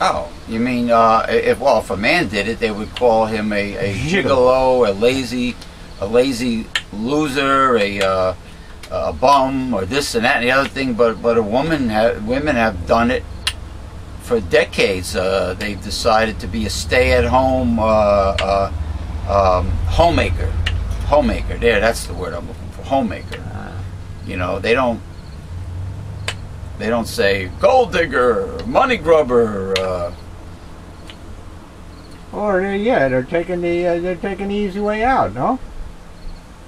Oh, you mean uh, if well, if a man did it, they would call him a, a *laughs* gigolo, a lazy, a lazy loser, a uh, a bum, or this and that and the other thing. But but a woman, ha- women have done it for decades. Uh, they've decided to be a stay-at-home uh, uh, um, homemaker. Homemaker. There, that's the word I'm looking for. Homemaker. You know, they don't. They don't say gold digger, money grubber. Uh, Or uh, yeah, they're taking the uh, they're taking the easy way out, no?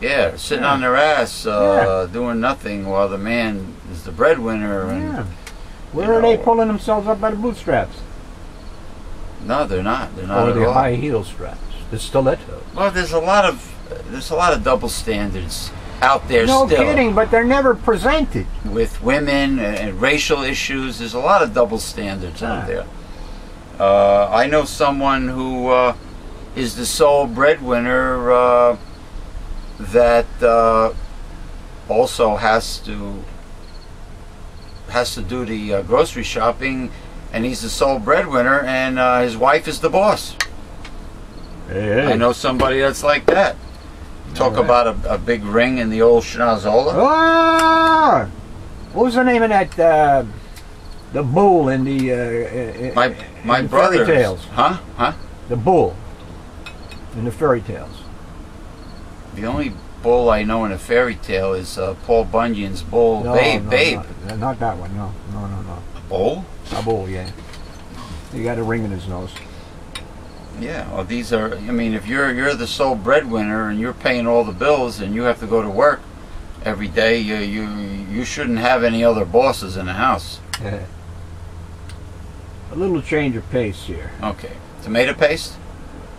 Yeah, sitting Yeah. on their ass, uh, doing nothing while the man is the breadwinner. And Yeah. Where are they pulling themselves up by the bootstraps? no, they're not. They're not or the high heel straps? The stilettos. Well, there's a lot of there's a lot of double standards out there no still kidding, but they're never presented. with women and, racial issues. There's a lot of double standards Ah. out there. Uh, I know someone who uh, is the sole breadwinner uh, that uh, also has to has to do the uh, grocery shopping, and he's the sole breadwinner, and uh, his wife is the boss. Hey, I know somebody that's like that. Talk Alright. about a, a big ring in the old schnozola. Ah! What was the name of that? Uh, the bull in the uh, uh, My my in brother. fairy tales. Huh? Huh? The bull in the fairy tales. The only bull I know in a fairy tale is uh, Paul Bunyan's bull, No, Babe, no, Babe. Not, not that one. No, no, no, no. A bull? A bull, yeah. He got a ring in his nose. Yeah. Well, these are. I mean, if you're you're the sole breadwinner and you're paying all the bills and you have to go to work every day, you you you shouldn't have any other bosses in the house. Yeah. A little change of pace here. Okay. Tomato paste.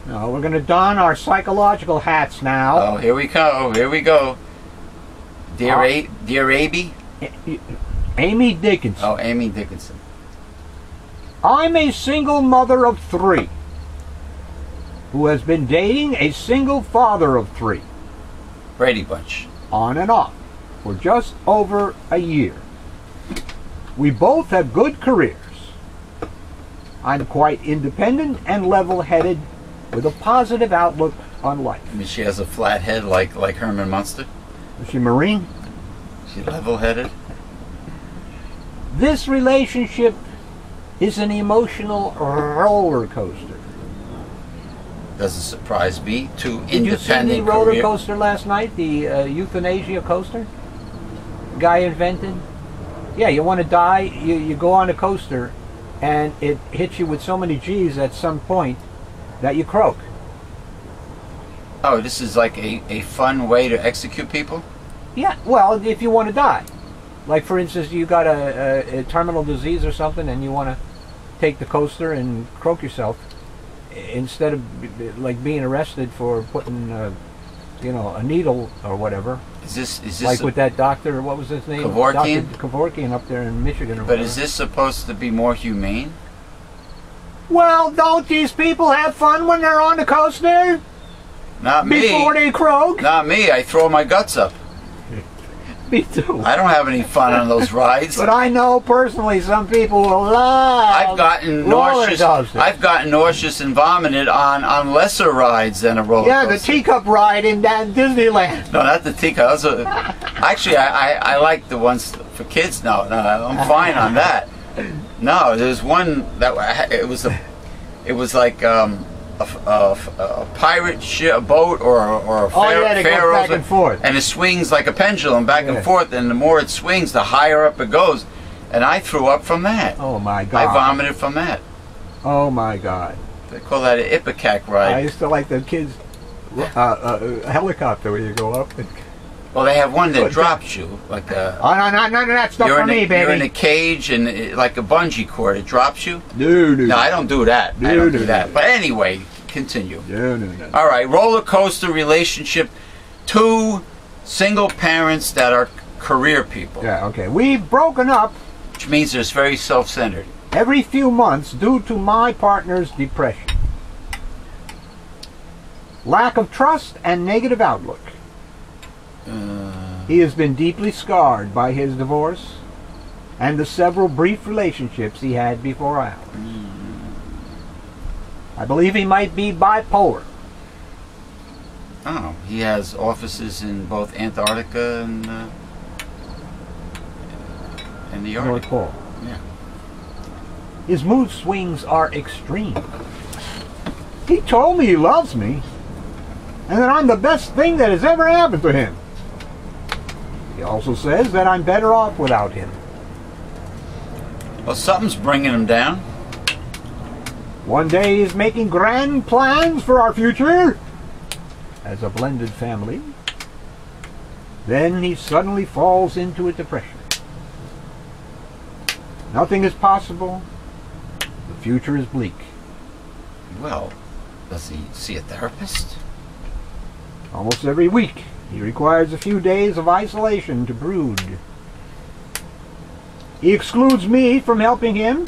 No, we're going to don our psychological hats now. Oh, here we go. Here we go. Dear Uh, A, dear Abby. Amy Dickinson. Oh, Amy Dickinson. I'm a single mother of three who has been dating a single father of three, Brady Bunch. on and off, for just over a year. We both have good careers. I'm quite independent and level headed with a positive outlook on life. I mean, she has a flat head like like Herman Munster. Is she Marine? She level-headed. This relationship is an emotional roller coaster. Doesn't surprise me. Two Did you see the roller career- coaster last night? The uh, euthanasia coaster? Guy invented? Yeah, you want to die, you, you go on a coaster, and it hits you with so many G's at some point that you croak. Oh, this is like a, a fun way to execute people? Yeah, well, if you want to die. Like, for instance, you got a, a, a terminal disease or something, and you want to take the coaster and croak yourself instead of like being arrested for putting, uh, you know, a needle or whatever. Is this is this? like with that doctor, what was his name? Kevorkian? Dr. Kevorkian up there in Michigan. Or but is this supposed to be more humane? Well, don't these people have fun when they're on the coaster Not me. before they croak? Not me. I throw my guts up. *laughs* Me too. I don't have any fun on those rides. But I know personally some people will love. I've gotten nauseous. I've gotten nauseous and vomited on on lesser rides than a roller yeah, the teacup ride in that Disneyland. No, not the teacup. Those are- Actually, I, I, I like the ones for kids. No, no, I'm fine on that. No, there's one that it was a, it was like um, a, a, a pirate ship, a boat, or a, or a Oh, yeah, they go pharaoh's- back and forth. and it swings like a pendulum back Yeah. and forth. And the more it swings, the higher up it goes. And I threw up from that. Oh my god! I vomited from that. Oh my god. They call that an ipecac ride. I used to like the kids uh, uh, helicopter where you go up and Well, they have one that drops you like a. Oh no, no, none of that stuff for in, me, a, you're in a cage and it, like a bungee cord, it drops you. No, no, No, I don't do that. I No, don't no, do that. no. But anyway, continue. no, no, no. All right, roller coaster relationship. Two single parents that are career people, Yeah, okay. We've broken up which means there's very self-centered. every few months due to my partner's depression, lack of trust, and negative outlook. He has been deeply scarred by his divorce and the several brief relationships he had before ours. I believe he might be bipolar. oh, he has offices in both Antarctica and uh, and the North Arctic. Pole. Yeah. His mood swings are extreme. He told me he loves me, and that I'm the best thing that has ever happened to him. He also says that I'm better off without him. Well, something's bringing him down. One day he's making grand plans for our future as a blended family. Then he suddenly falls into a depression. Nothing is possible. The future is bleak. Well, does he see a therapist? Almost every week, he requires a few days of isolation to brood. He excludes me from helping him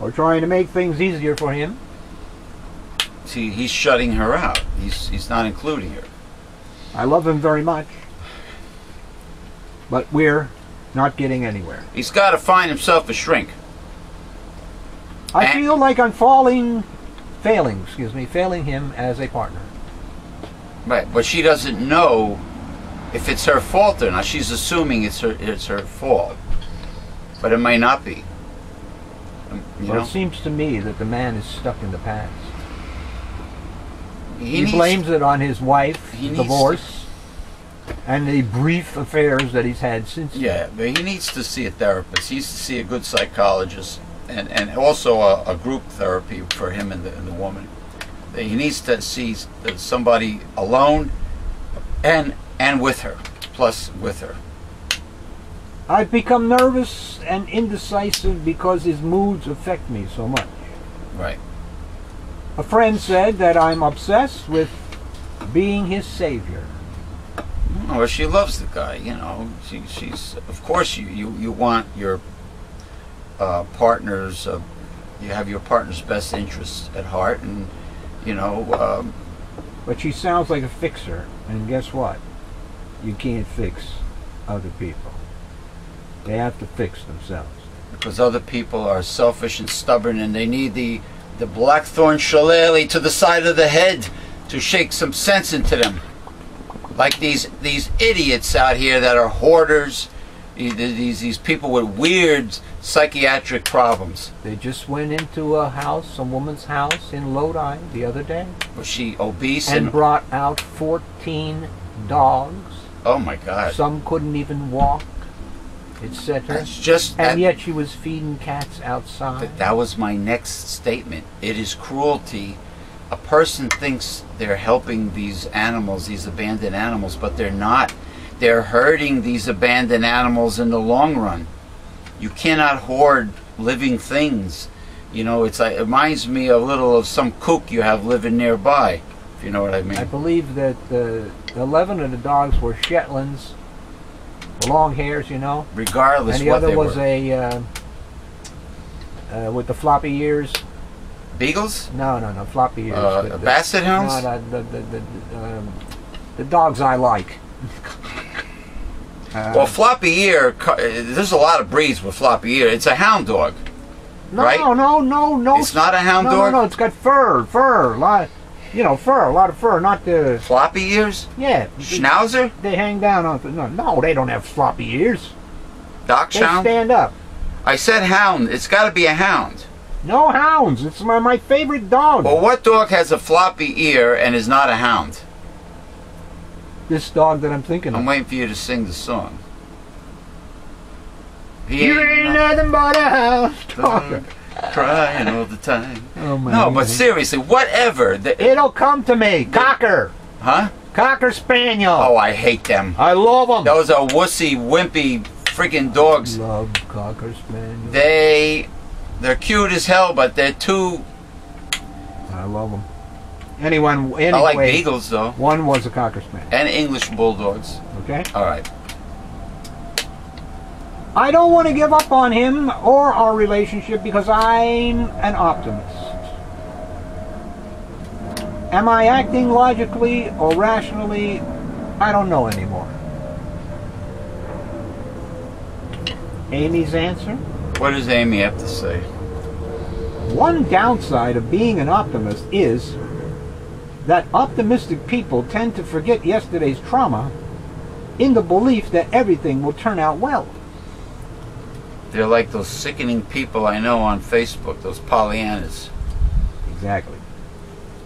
or trying to make things easier for him. See, he's shutting her out. He's he's not including her. I love him very much, but we're not getting anywhere. He's got to find himself a shrink. I And- feel like I'm falling, failing, excuse me, failing him as a partner. Right, but she doesn't know if it's her fault or not. She's assuming it's her it's her fault, but it may not be. Um, You Well, know, it seems to me that the man is stuck in the past. He, needs- blames it on his wife, he divorce, and the brief affairs that he's had since. Yeah, but he needs to see a therapist. He needs to see a good psychologist, and and also a, a group therapy for him and the, and the woman. He needs to see somebody alone, and and with her, plus with her. I've become nervous and indecisive because his moods affect me so much. Right. A friend said that I'm obsessed with being his savior. Well, she loves the guy. You know, she, she's of course you you, you want your uh, partner's uh, you have your partner's best interests at heart, and you know um, But she sounds like a fixer, and guess what? You can't fix other people. They have to fix themselves. because other people are selfish and stubborn, and they need the the blackthorn shillelagh to the side of the head to shake some sense into them. Like these these idiots out here that are hoarders, these these, people with weird psychiatric problems. They just went into a house, a woman's house in Lodi the other day, Was she obese and and, brought out 14 dogs. oh my god, Some couldn't even walk, etc. that's just And that, yet she was feeding cats outside. that that was my next statement. It is cruelty. A person thinks they're helping these animals, these abandoned animals, but they're not. They're hurting these abandoned animals in the long run. You cannot hoard living things. You know, it's like it reminds me a little of some kook you have living nearby. If you know what I mean. I believe that the 11 of the dogs were Shetlands, long hairs, you know. Regardless and the other was were. a uh, uh, with the floppy ears. Beagles? No, no, no, floppy ears. Uh, The- the- basset hounds? No, the, the, the, the, um, the dogs I like. *laughs* Uh, Well, floppy ear. There's a lot of breeds with floppy ear. It's a hound dog. no, right? no, no, no. It's not a hound no, dog. No, no, it's got fur, fur, a lot, you know, fur, a lot of fur. Not the Floppy ears. yeah. Schnauzer. They hang down on. No, no, they don't have floppy ears. They Dachshund. stand up. I said hound. It's got to be a hound. No hounds. It's my, my favorite dog. Well, what dog has a floppy ear and is not a hound? This dog that I'm thinking of. I'm of. waiting for you to sing the song. He You ain't nothing but a house talker. crying all the time. *laughs* Oh my No, but seriously, whatever. The, It'll come to me. Cocker. huh? Cocker Spaniel. Oh, I hate them. I love them. Those are wussy, wimpy, freaking dogs. I love Cocker Spaniel. They, they're cute as hell, but they're too. I love them. Anyone, anyway, I like beagles though, one was a Cocker Spaniel. and English bulldogs. Okay. All right. I don't want to give up on him or our relationship because I'm an optimist. Am I acting logically or rationally? I don't know anymore. Amy's answer? What does Amy have to say? One downside of being an optimist is that optimistic people tend to forget yesterday's trauma in the belief that everything will turn out well. They're like those sickening people I know on Facebook, those Pollyannas. Exactly.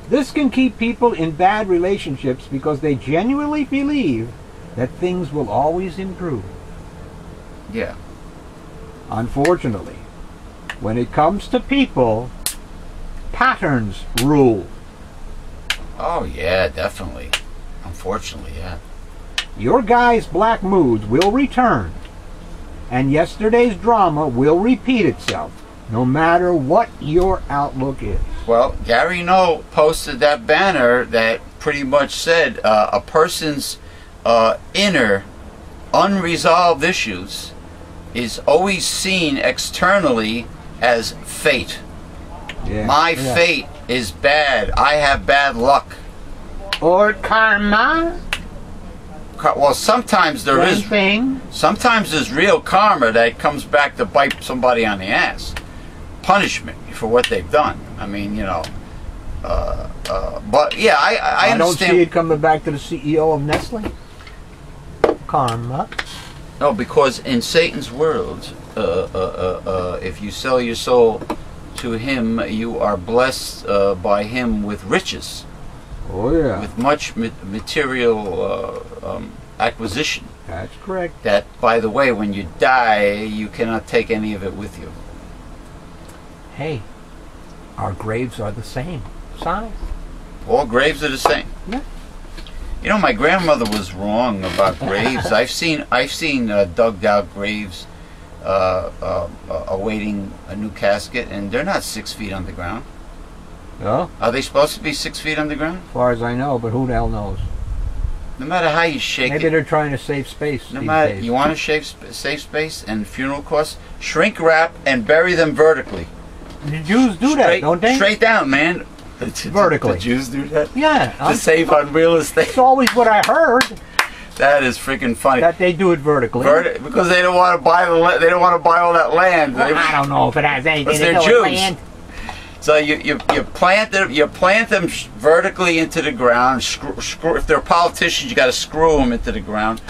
This can keep people in bad relationships because they genuinely believe that things will always improve. Yeah. Unfortunately, when it comes to people, patterns rule. Oh yeah, definitely. Unfortunately, yeah. Your guy's black moods will return, and yesterday's drama will repeat itself, no matter what your outlook is. Well, Gary No posted that banner that pretty much said uh, a person's uh, inner unresolved issues is always seen externally as fate. Yeah. My Yeah. fate is bad. I have bad luck. Or karma, Well, sometimes there same is. thing. Sometimes there's real karma that comes back to bite somebody on the ass. Punishment for what they've done. I mean, you know. Uh, uh, but yeah, I, I, I I don't see it coming back to the CEO of Nestle. Karma. No, because in Satan's world, uh, uh, uh, uh, if you sell your soul to him, you are blessed uh, by him with riches, Oh yeah, with much ma- material uh, um, acquisition. that's correct. That, by the way, when you die, you cannot take any of it with you. Hey, our graves are the same size. All graves are the same. Yeah. You know, my grandmother was wrong about graves. *laughs* I've seen I've seen uh, dug out graves Uh, uh, uh, awaiting a new casket, and they're not six feet on underground. No, Are they supposed to be six feet on underground? as far as I know, but who the hell knows? No matter how you shake Maybe it, they're trying to save space. no matter days. you want to save save space and funeral costs, shrink wrap and bury them vertically. the Jews do that, straight, don't they? Straight down, man. *laughs* Vertically. The Jews do that Yeah, to I'm- save on real estate. it's always what I heard That is freaking funny. that they do it vertically. Verti- because they don't want to buy the la- they don't want to buy all that land. Well, They- I don't know if it has anything to do with land. So you, you, you plant them you plant them vertically into the ground. Screw, screw, if they're politicians, you got to screw them into the ground.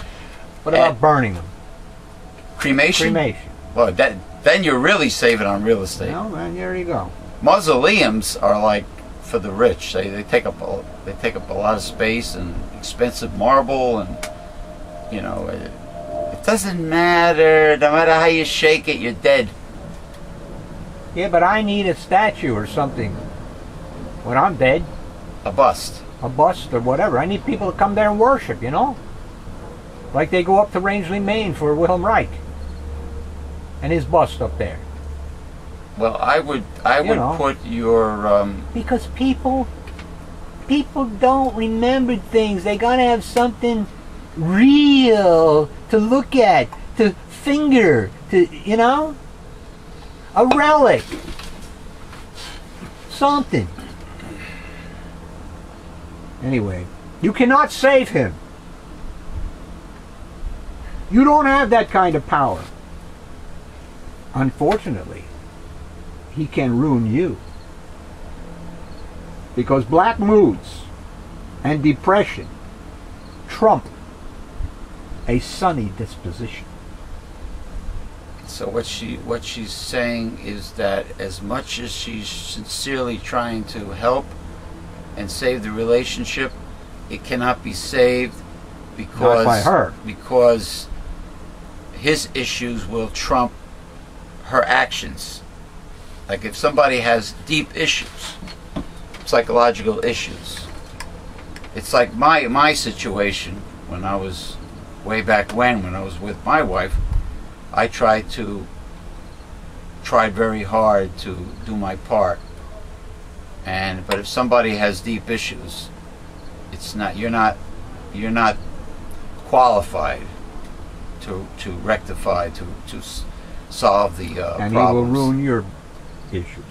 What about And- burning them? Cremation. Cremation. Well, that then you're really saving on real estate. Well, then there you go. Mausoleums are like for the rich. They, they take up a, they take up a lot of space and expensive marble and you know it, doesn't matter. No matter how you shake it, you're dead. Yeah, but I need a statue or something when I'm dead, A bust. a bust or whatever. I need people to come there and worship, you know? Like they go up to Rangeley, Maine for Wilhelm Reich and his bust up there. Well, I would I You would know. put your um, Because people people don't remember things. They gotta have something real to look at, to finger, to you know? A relic. Something. Anyway, you cannot save him. You don't have that kind of power. Unfortunately, he can ruin you because black moods and depression trump a sunny disposition. So what she what she's saying is that as much as she's sincerely trying to help and save the relationship, it cannot be saved because Not by her. because his issues will trump her actions. Like if somebody has deep issues, psychological issues. It's like my my situation when I was way back when when I was with my wife. I tried to tried very hard to do my part. And but if somebody has deep issues, it's not you're not you're not qualified to to rectify to to s- solve the uh, and problems. he will ruin your issues.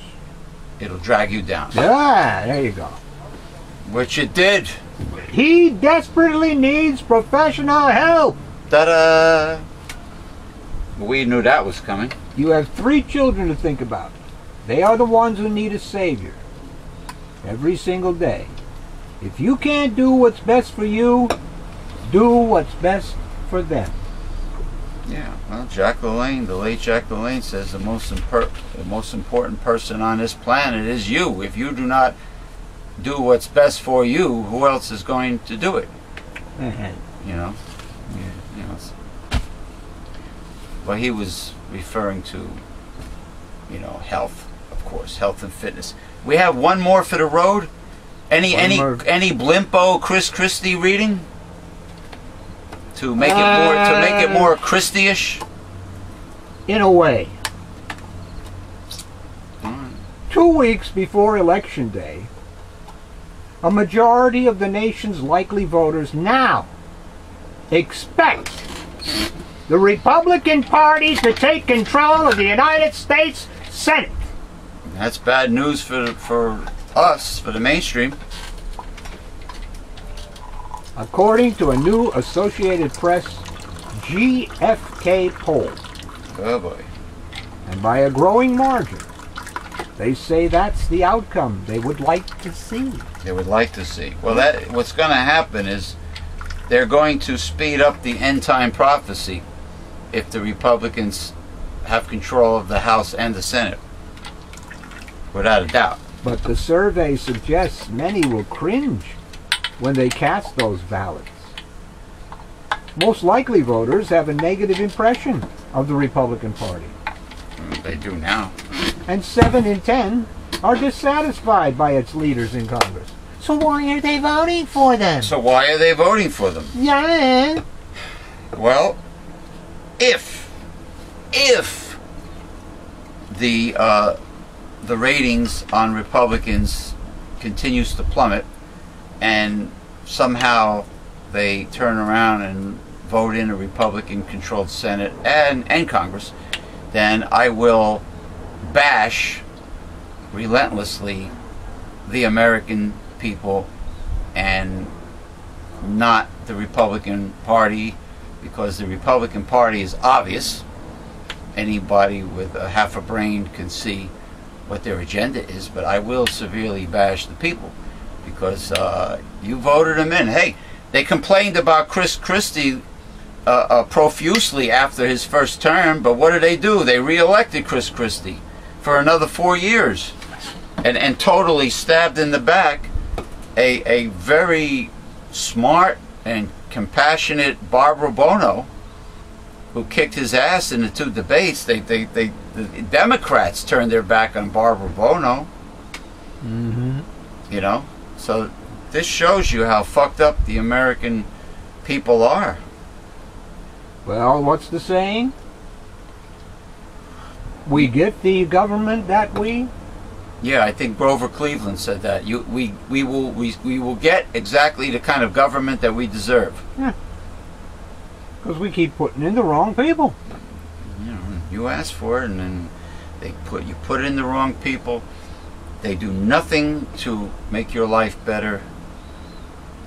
It'll drag you down, Yeah, there you go. which it did. He desperately needs professional help. Ta-da! We knew that was coming. You have three children to think about. They are the ones who need a savior. Every single day. If you can't do what's best for you, do what's best for them. Yeah, well, Jack LaLanne, the late Jack LaLanne says the most impor- the most important person on this planet is you. If you do not do what's best for you, who else is going to do it? You know, you know. Well, he was referring to, you know, health, of course, health and fitness. We have one more for the road. Any One any more. any Blimpo Chris Christie reading to make it more to make it Uh, more Christie-ish. In a way, two weeks before Election Day, a majority of the nation's likely voters now expect the Republican Party to take control of the United States Senate. That's bad news for for us, for the mainstream. according to a new Associated Press GFK poll, Oh boy. and by a growing margin. They say that's the outcome they would like to see. They would like to see. Well, that what's going to happen is they're going to speed up the end time prophecy if the Republicans have control of the House and the Senate. Without a doubt. But the survey suggests many will cringe when they cast those ballots. Most likely voters have a negative impression of the Republican Party, They do now. and 7 in 10 are dissatisfied by its leaders in Congress. So why are they voting for them? So why are they voting for them? Yeah. Well, if if the uh, the ratings on Republicans continues to plummet, and somehow they turn around and vote in a Republican-controlled Senate and and Congress, then I will bash relentlessly the American people and not the Republican Party because the Republican Party is obvious. Anybody with a half a brain can see what their agenda is, but I will severely bash the people because uh, you voted them in. Hey, they complained about Chris Christie uh, uh, profusely after his first term, but what did they do? They reelected Chris Christie for another four years and, and totally stabbed in the back a, a very smart and compassionate Barbara Buono, who kicked his ass in the two debates. They, they, they, the Democrats turned their back on Barbara Buono. Mm-hmm. You know, so this shows you how fucked up the American people are. Well, what's the saying? we get the government that we Yeah, I think Grover Cleveland said that. You, we, we will, we, we will get exactly the kind of government that we deserve. Yeah. because we keep putting in the wrong people. You know, you ask for it, and then they put you put in the wrong people. They do nothing to make your life better.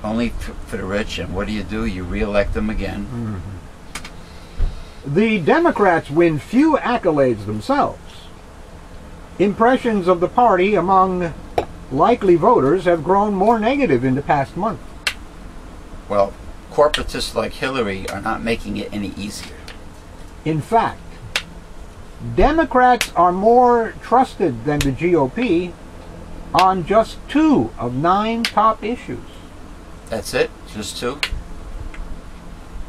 Only for the rich. And what do you do? You reelect them again. Mm-hmm. The Democrats win few accolades themselves. Impressions of the party among likely voters have grown more negative in the past month. Well, corporatists like Hillary are not making it any easier. In fact, Democrats are more trusted than the GOP on just two of nine top issues. That's it. Just two.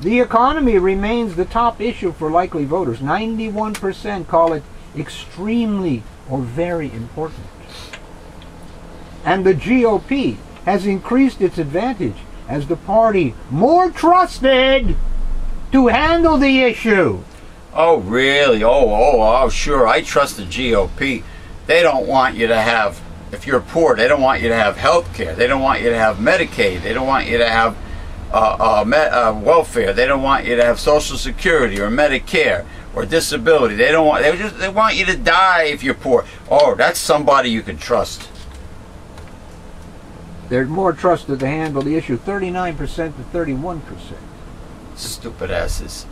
The economy remains the top issue for likely voters. 91% call it extremely or very important. And the GOP has increased its advantage as the party more trusted to handle the issue. Oh, really? Oh, oh, oh, sure. I trust the GOP. They don't want you to have, if you're poor, they don't want you to have health care. They don't want you to have Medicaid. They don't want you to have uh, uh, uh, welfare. They don't want you to have Social Security or Medicare or disability. They don't want. They just they want you to die if you're poor. Oh, that's somebody you can trust. They're more trusted to handle the issue 39% to 31%. Stupid asses.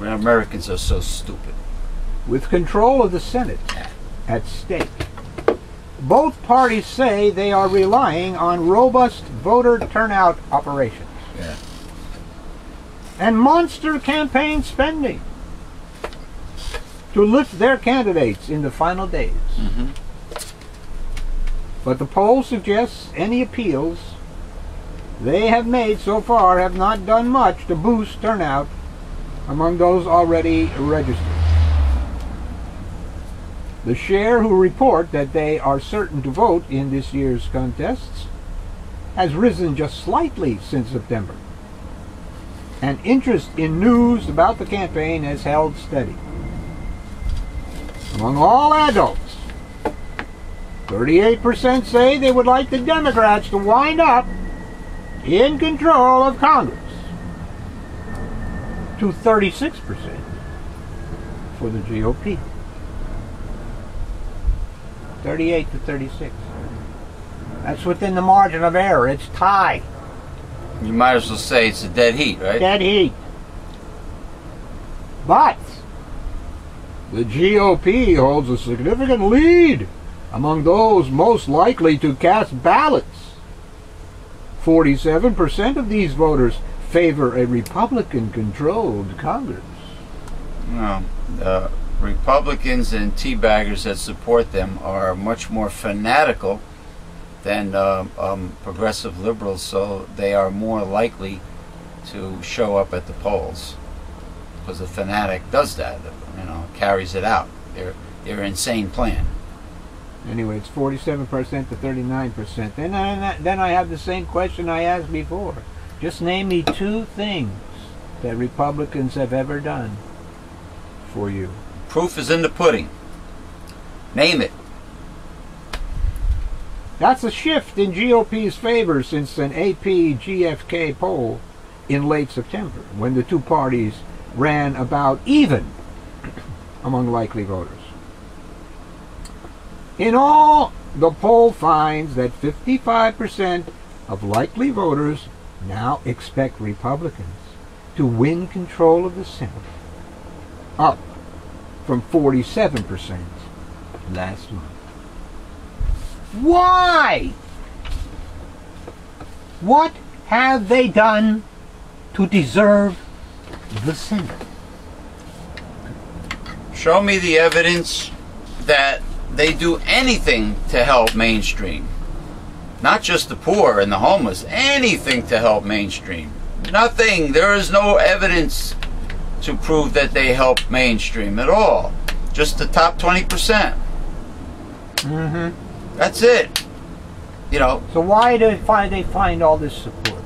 Americans are so stupid. with control of the Senate at stake. Both parties say they are relying on robust voter turnout operations Yeah. and monster campaign spending to lift their candidates in the final days. Mhm. But the poll suggests any appeals they have made so far have not done much to boost turnout among those already registered. The share who report that they are certain to vote in this year's contests has risen just slightly since September. And interest in news about the campaign has held steady. Among all adults, 38% say they would like the Democrats to wind up in control of Congress. To 36% for the GOP. 38 to 36. That's within the margin of error. It's tie. You might as well say it's a dead heat, right? Dead heat. But the GOP holds a significant lead among those most likely to cast ballots. 47% of these voters favor a Republican controlled Congress. No, the Republicans and teabaggers that support them are much more fanatical than um um, progressive liberals, so they are more likely to show up at the polls because a fanatic does that. You know, carries it out. Their their insane plan. Anyway, it's 47% to 39%. Then I, then I have the same question I asked before. Just name me two things that Republicans have ever done for you. Proof is in the pudding. Name it. That's a shift in GOP's favor since an AP GFK poll in late September, when the two parties ran about even among likely voters. In all, the poll finds that 55% of likely voters now expect Republicans to win control of the Senate, up from 47% last month. Why? What have they done to deserve the? Show me the evidence that they do anything to help mainstream. Not just the poor and the homeless, anything to help mainstream. Nothing. There is no evidence to prove that they help mainstream at all. Just the top 20%. Mm-hmm. That's it. You know, So why do they find all this support?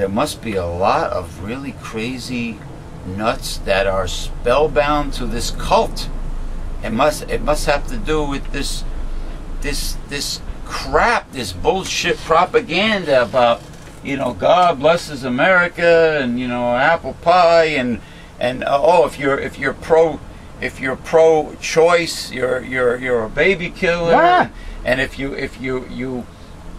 There must be a lot of really crazy nuts that are spellbound to this cult. It must it must have to do with this this this crap, this bullshit propaganda about you know God blesses America and you know apple pie and and uh, oh if you're if you're pro if you're pro-choice you're you're you're a baby killer Ah. and if you if you you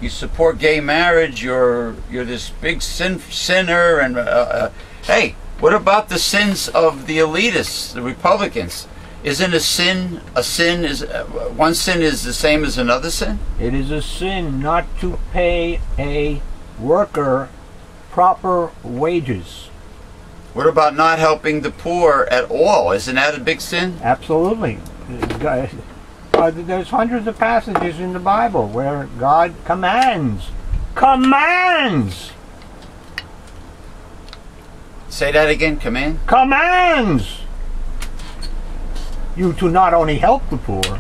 you support gay marriage you're you're this big sin sinner and uh, uh, hey what about the sins of the elitists the Republicans isn't a sin a sin is uh, one sin is the same as another sin It is a sin not to pay a worker proper wages. What about not helping the poor at all? Isn't that a big sin? Absolutely. Uh, There's hundreds of passages in the Bible where God commands, commands, Say that again, command. commands you to not only help the poor,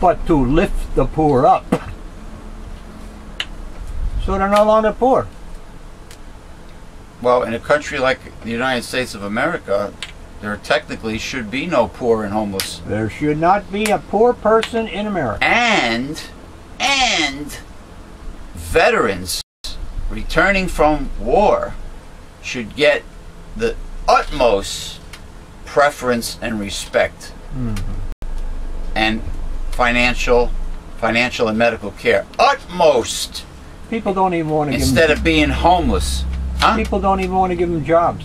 but to lift the poor up. So they're no longer poor. Well, in a country like the United States of America, there technically should be no poor and homeless. There should not be a poor person in America. And, and veterans returning from war should get the utmost preference and respect mm-hmm. and financial financial and medical care utmost People don't even want to give instead of being homeless huh people don't even want to give them jobs.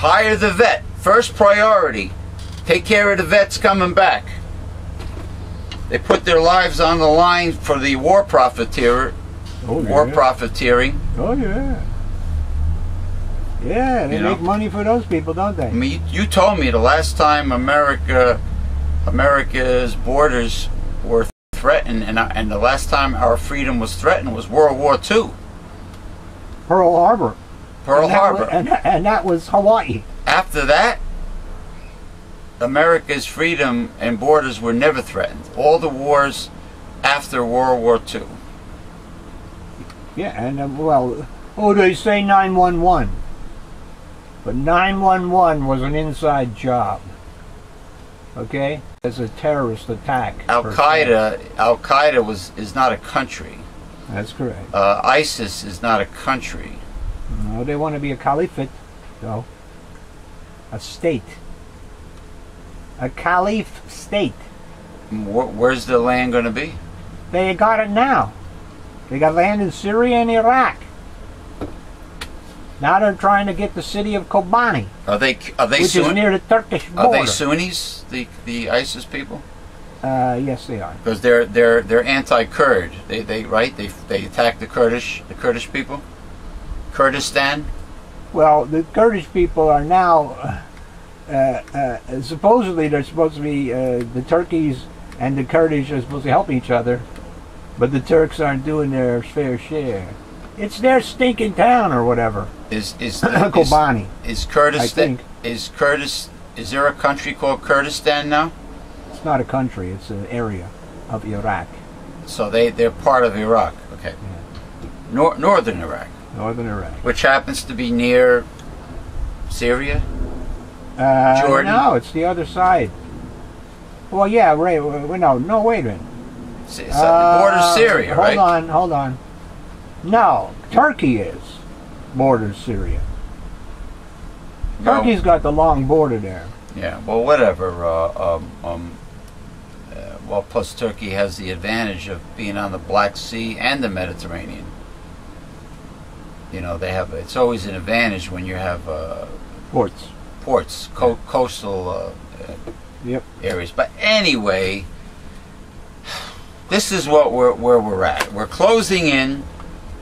Hire the vet first priority take care of the vets coming back they put their lives on the line for the war profiteer Oh war profiteering Oh yeah. Yeah, they You know? make money for those people, don't they? I mean, you, you told me the last time America, America's borders were threatened, and and the last time our freedom was threatened was World War II, Pearl Harbor. Pearl and Harbor. Was, and, and that was Hawaii. After that, America's freedom and borders were never threatened. All the wars after World War II. Yeah, and uh, well, oh, they say 911. But 911 was an inside job. Okay? As a terrorist attack. Al Qaeda Al Qaeda was is not a country. That's correct. Uh, ISIS is not a country. No, they want to be a caliphate, though. A state. A caliph state. Wh- where's the land going to be? They got it now. They got land in Syria and Iraq. Now they're trying to get the city of Kobani, Are they are they which is near the Turkish border. are they Sunnis? The the ISIS people? uh, yes, they are. Because they're they're they're anti-Kurd. They they right they they attack the Kurdish the Kurdish people. Kurdistan. Well, the Kurdish people are now uh, uh, supposedly they're supposed to be uh, the Turkeys and the Kurdish are supposed to help each other, but the Turks aren't doing their fair share. It's their stinking town or whatever. Is is *coughs* the, is, Kobani. is Kurdistan is Kurdis is there a country called Kurdistan now? It's not a country. It's an area of Iraq, So they they're part of Iraq. Okay. Nor, northern Iraq, northern Iraq. which happens to be near Syria. Uh, Jordan. No, it's the other side. Well, yeah, right. No, no, wait a minute. It's, it's at the border Uh, Syria, hold right? on, hold on. No, Turkey is borders Syria. No. Turkey's got the long border there. Yeah, well, whatever. Uh, um, um, uh, well, plus Turkey has the advantage of being on the Black Sea and the Mediterranean. You know, they have. It's always an advantage when you have uh, Ports. ports, co- coastal uh, uh, Yep. areas. But anyway, this is what we're where we're at. We're closing in,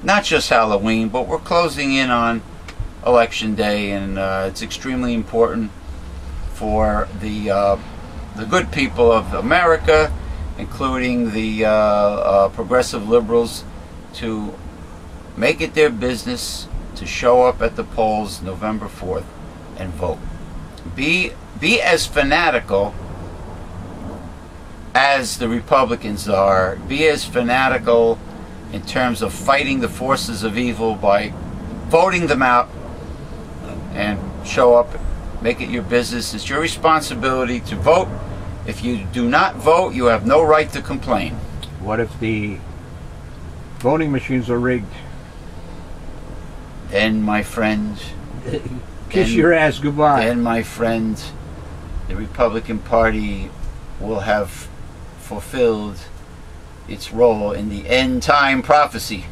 not just Halloween, but we're closing in on election day, and uh, it's extremely important for the uh, the good people of America, including the uh, uh, progressive liberals, to make it their business to show up at the polls November fourth and vote. Be be as fanatical as the Republicans are. Be as fanatical in terms of fighting the forces of evil by voting them out and show up. Make it your business. It's your responsibility to vote. If you do not vote, you have no right to complain. What if the voting machines are rigged? Then, my friends. *laughs* Kiss And- your ass goodbye. And my friends, the Republican Party will have fulfilled its role in the end time prophecy.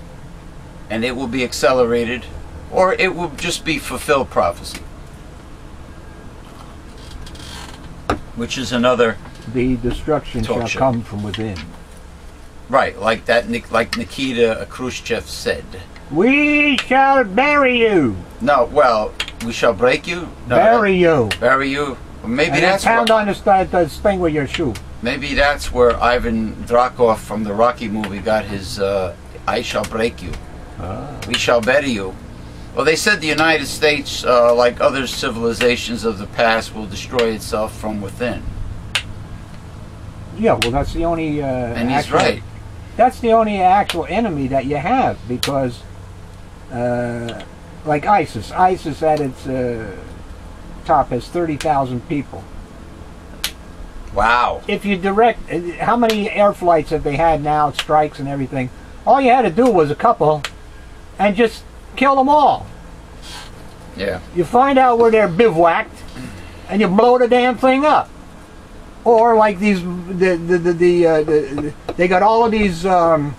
And it will be accelerated, or it will just be fulfilled prophecy. Which is another the destruction shall shit. come from within. right, like that, like Nikita Khrushchev said. We shall bury you. No, well, we shall break you. No, bury you. bury you. Maybe and that's pound what, on the, st- the thing with your shoe. maybe that's where Ivan Drakov from the Rocky movie got his uh, "I shall break you, we shall bury you." Well, they said the United States, uh, like other civilizations of the past, will destroy itself from within. Yeah, well, that's the only. Uh, And he's actual- right. That's the only actual enemy that you have because, uh, like ISIS, ISIS at its uh, top has thirty thousand people. Wow. If you direct, uh, how many air flights have they had now? Strikes and everything. All you had to do was a couple, and just kill them all. Yeah. You find out where they're bivouacked, and you blow the damn thing up. Or like these, the the the, the, uh, the they got all of these um,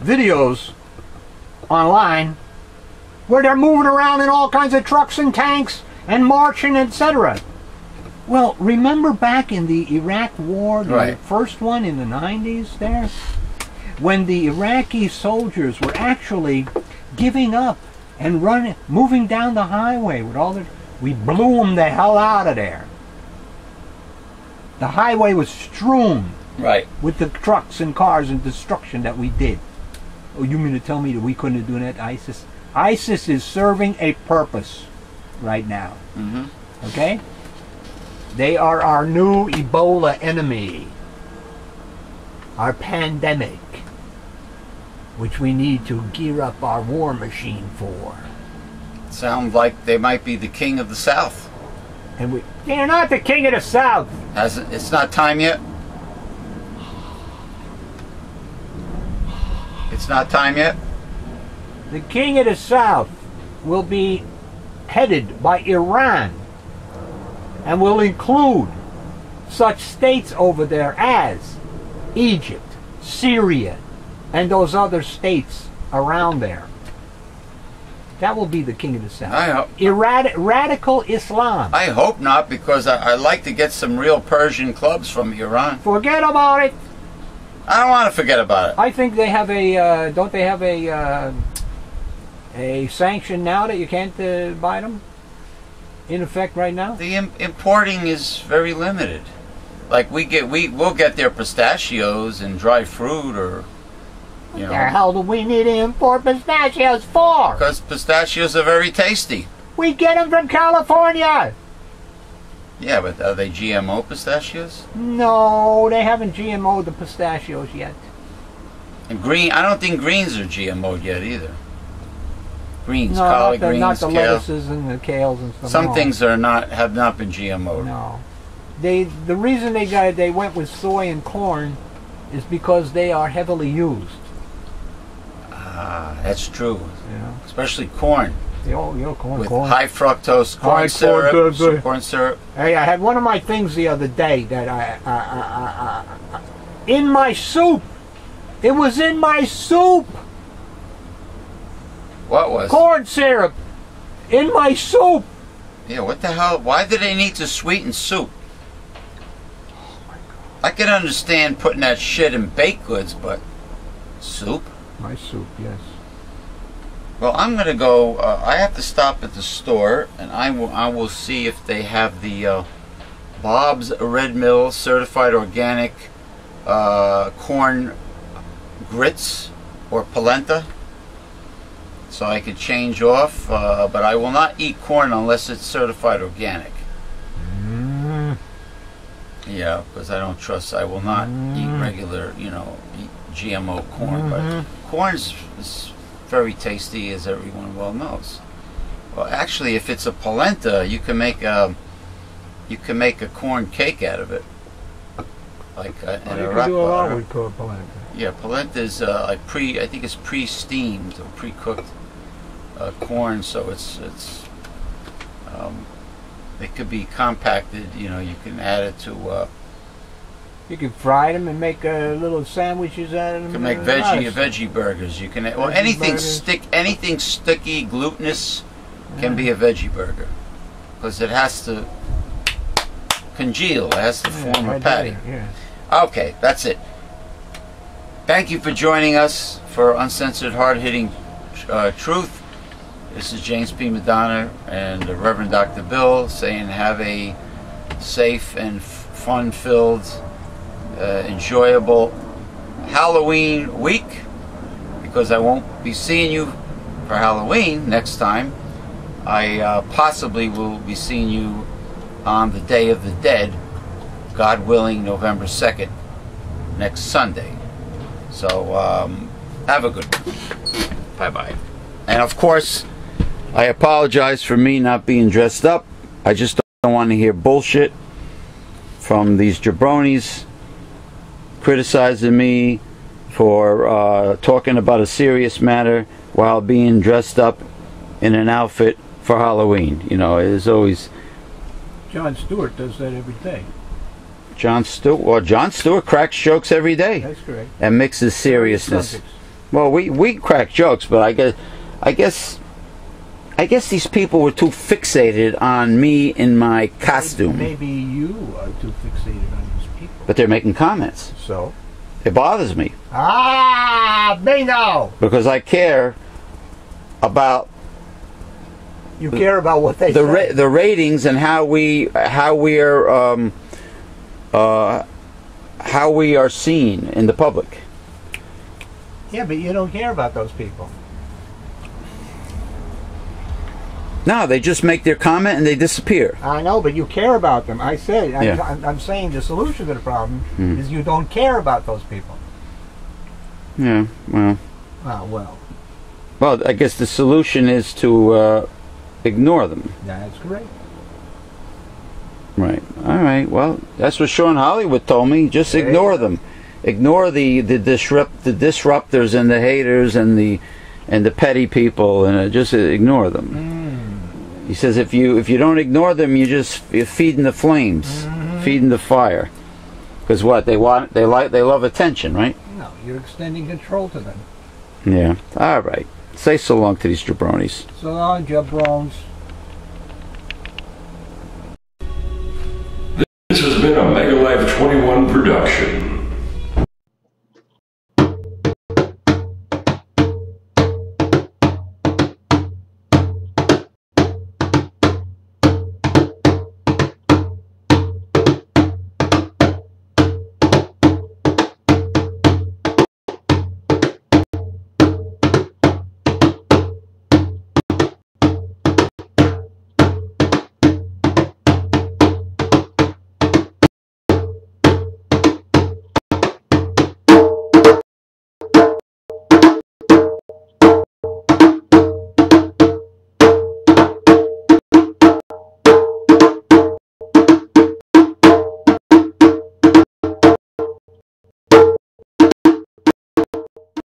videos online where they're moving around in all kinds of trucks and tanks and marching, etc. Well, remember back in the Iraq War, the Right. first one in the 90s there, when the Iraqi soldiers were actually giving up and running, moving down the highway with all the, we blew them the hell out of there. The highway was strewn Right. with the trucks and cars and destruction that we did. Oh, you mean to tell me that we couldn't have done that ISIS? ISIS is serving a purpose right now. hmm Okay? They are our new Ebola enemy. Our pandemic. Which we need to gear up our war machine for. Sound like they might be the king of the South. And we they're not the king of the south. Hasn't it's not time yet? It's not time yet? The king of the south will be headed by Iran and will include such states over there as Egypt, Syria, and those other states around there. That will be the king of the south. I hope, radical Islam. I hope not because I, I'd like to get some real Persian clubs from Iran. Forget about it. I don't want to forget about it. I think they have a. Uh, don't they have a uh, a sanction now that you can't uh, buy them? In effect right now. The Im- importing is very limited. Like we get, we we'll get their pistachios and dry fruit, or you The know, hell do we need to import pistachios for? because pistachios are very tasty. We get them from California. Yeah, but are they GMO pistachios? No, they haven't GMO'd the pistachios yet. And green, I don't think greens are GMO'd yet either. Greens, No, collard not the, greens, not the kale. lettuces and the kales and stuff. Some no. things are not have not been GMO'd. No, they. The reason they got they went with soy and corn is because they are heavily used. Ah, that's true. Know, Especially corn all you know corn. with corn. high fructose corn High corn, syrup. good, good. Corn syrup. Hey, I had one of my things the other day that I, I, I, I, I in my soup. It was in my soup. What was? Corn syrup in my soup. Yeah, what the hell? Why do they need to sweeten soup? I can understand putting that shit in baked goods, but soup? My soup, yes. Well, I'm gonna go. Uh, I have to stop at the store, and I will. I will see if they have the uh, Bob's Red Mill certified organic uh, corn grits or polenta, so I could change off. Uh, but I will not eat corn unless it's certified organic. Mm, Yeah, because I don't trust. I will not eat Mm. regular, you know, GMO corn. Mhm. But corn is, is very tasty, as everyone well knows. Well, actually, if it's a polenta, you can make a you can make a corn cake out of it, like uh, in you a can do a lot with polenta. Yeah, polenta is uh, like pre. I think it's pre-steamed or pre-cooked uh, corn, so it's it's. Um, it could be compacted. You know, you can add it to. Uh, You can fry them and make uh, little sandwiches out of them. you can make veggie veggie burgers. You can well anything burgers. stick anything sticky glutinous can be a veggie burger because it has to congeal. It has to Yeah, form a patty. Yeah. Okay, that's it. Thank you for joining us for Uncensored Hard Hitting uh, Truth. This is James P. Madonna and the Reverend Dr. Bill saying have a safe and fun filled, uh, enjoyable Halloween week because I won't be seeing you for Halloween next time. I uh, possibly will be seeing you on the Day of the Dead, God willing, November 2nd, next Sunday. So, um, have a good one. Bye bye. And of course, I apologize for me not being dressed up. I just don't want to hear bullshit from these jabronis criticizing me for uh, talking about a serious matter while being dressed up in an outfit for Halloween. You know, it's always Jon Stewart does that every day. Jon Stewart. Well, Jon Stewart cracks jokes every day That's correct. and mixes seriousness. Subjects. Well, we we crack jokes, but I guess I guess I guess these people were too fixated on me in my costume. Maybe you are too fixated on these people. But they're making comments. So. It bothers me Ah, bingo! because I care about You care about what they the say. ra- the ratings and how we how we are um, uh, how we are seen in the public. yeah, but you don't care about those people. No, they just make their comment and they disappear. I know, but you care about them. I say, I'm, Yeah. I'm, I'm saying the solution to the problem is you don't care about those people. Yeah, well, Ah, well, well, I guess the solution is to uh, ignore them. that's correct. Right. All right. Well, that's what Sean Hollywood told me. Just There ignore them. Ignore the the disrupt the disruptors and the haters and the and the petty people and uh, just ignore them. Hmm. He says if you if you don't ignore them, you just you're feeding the flames, mm -hmm. feeding the fire. Because what they want, they like, they love attention, right? No, you're extending control to them. Yeah. All right. Say so long to these jabronis. So long, jabrons. This has been a Megalife21 production.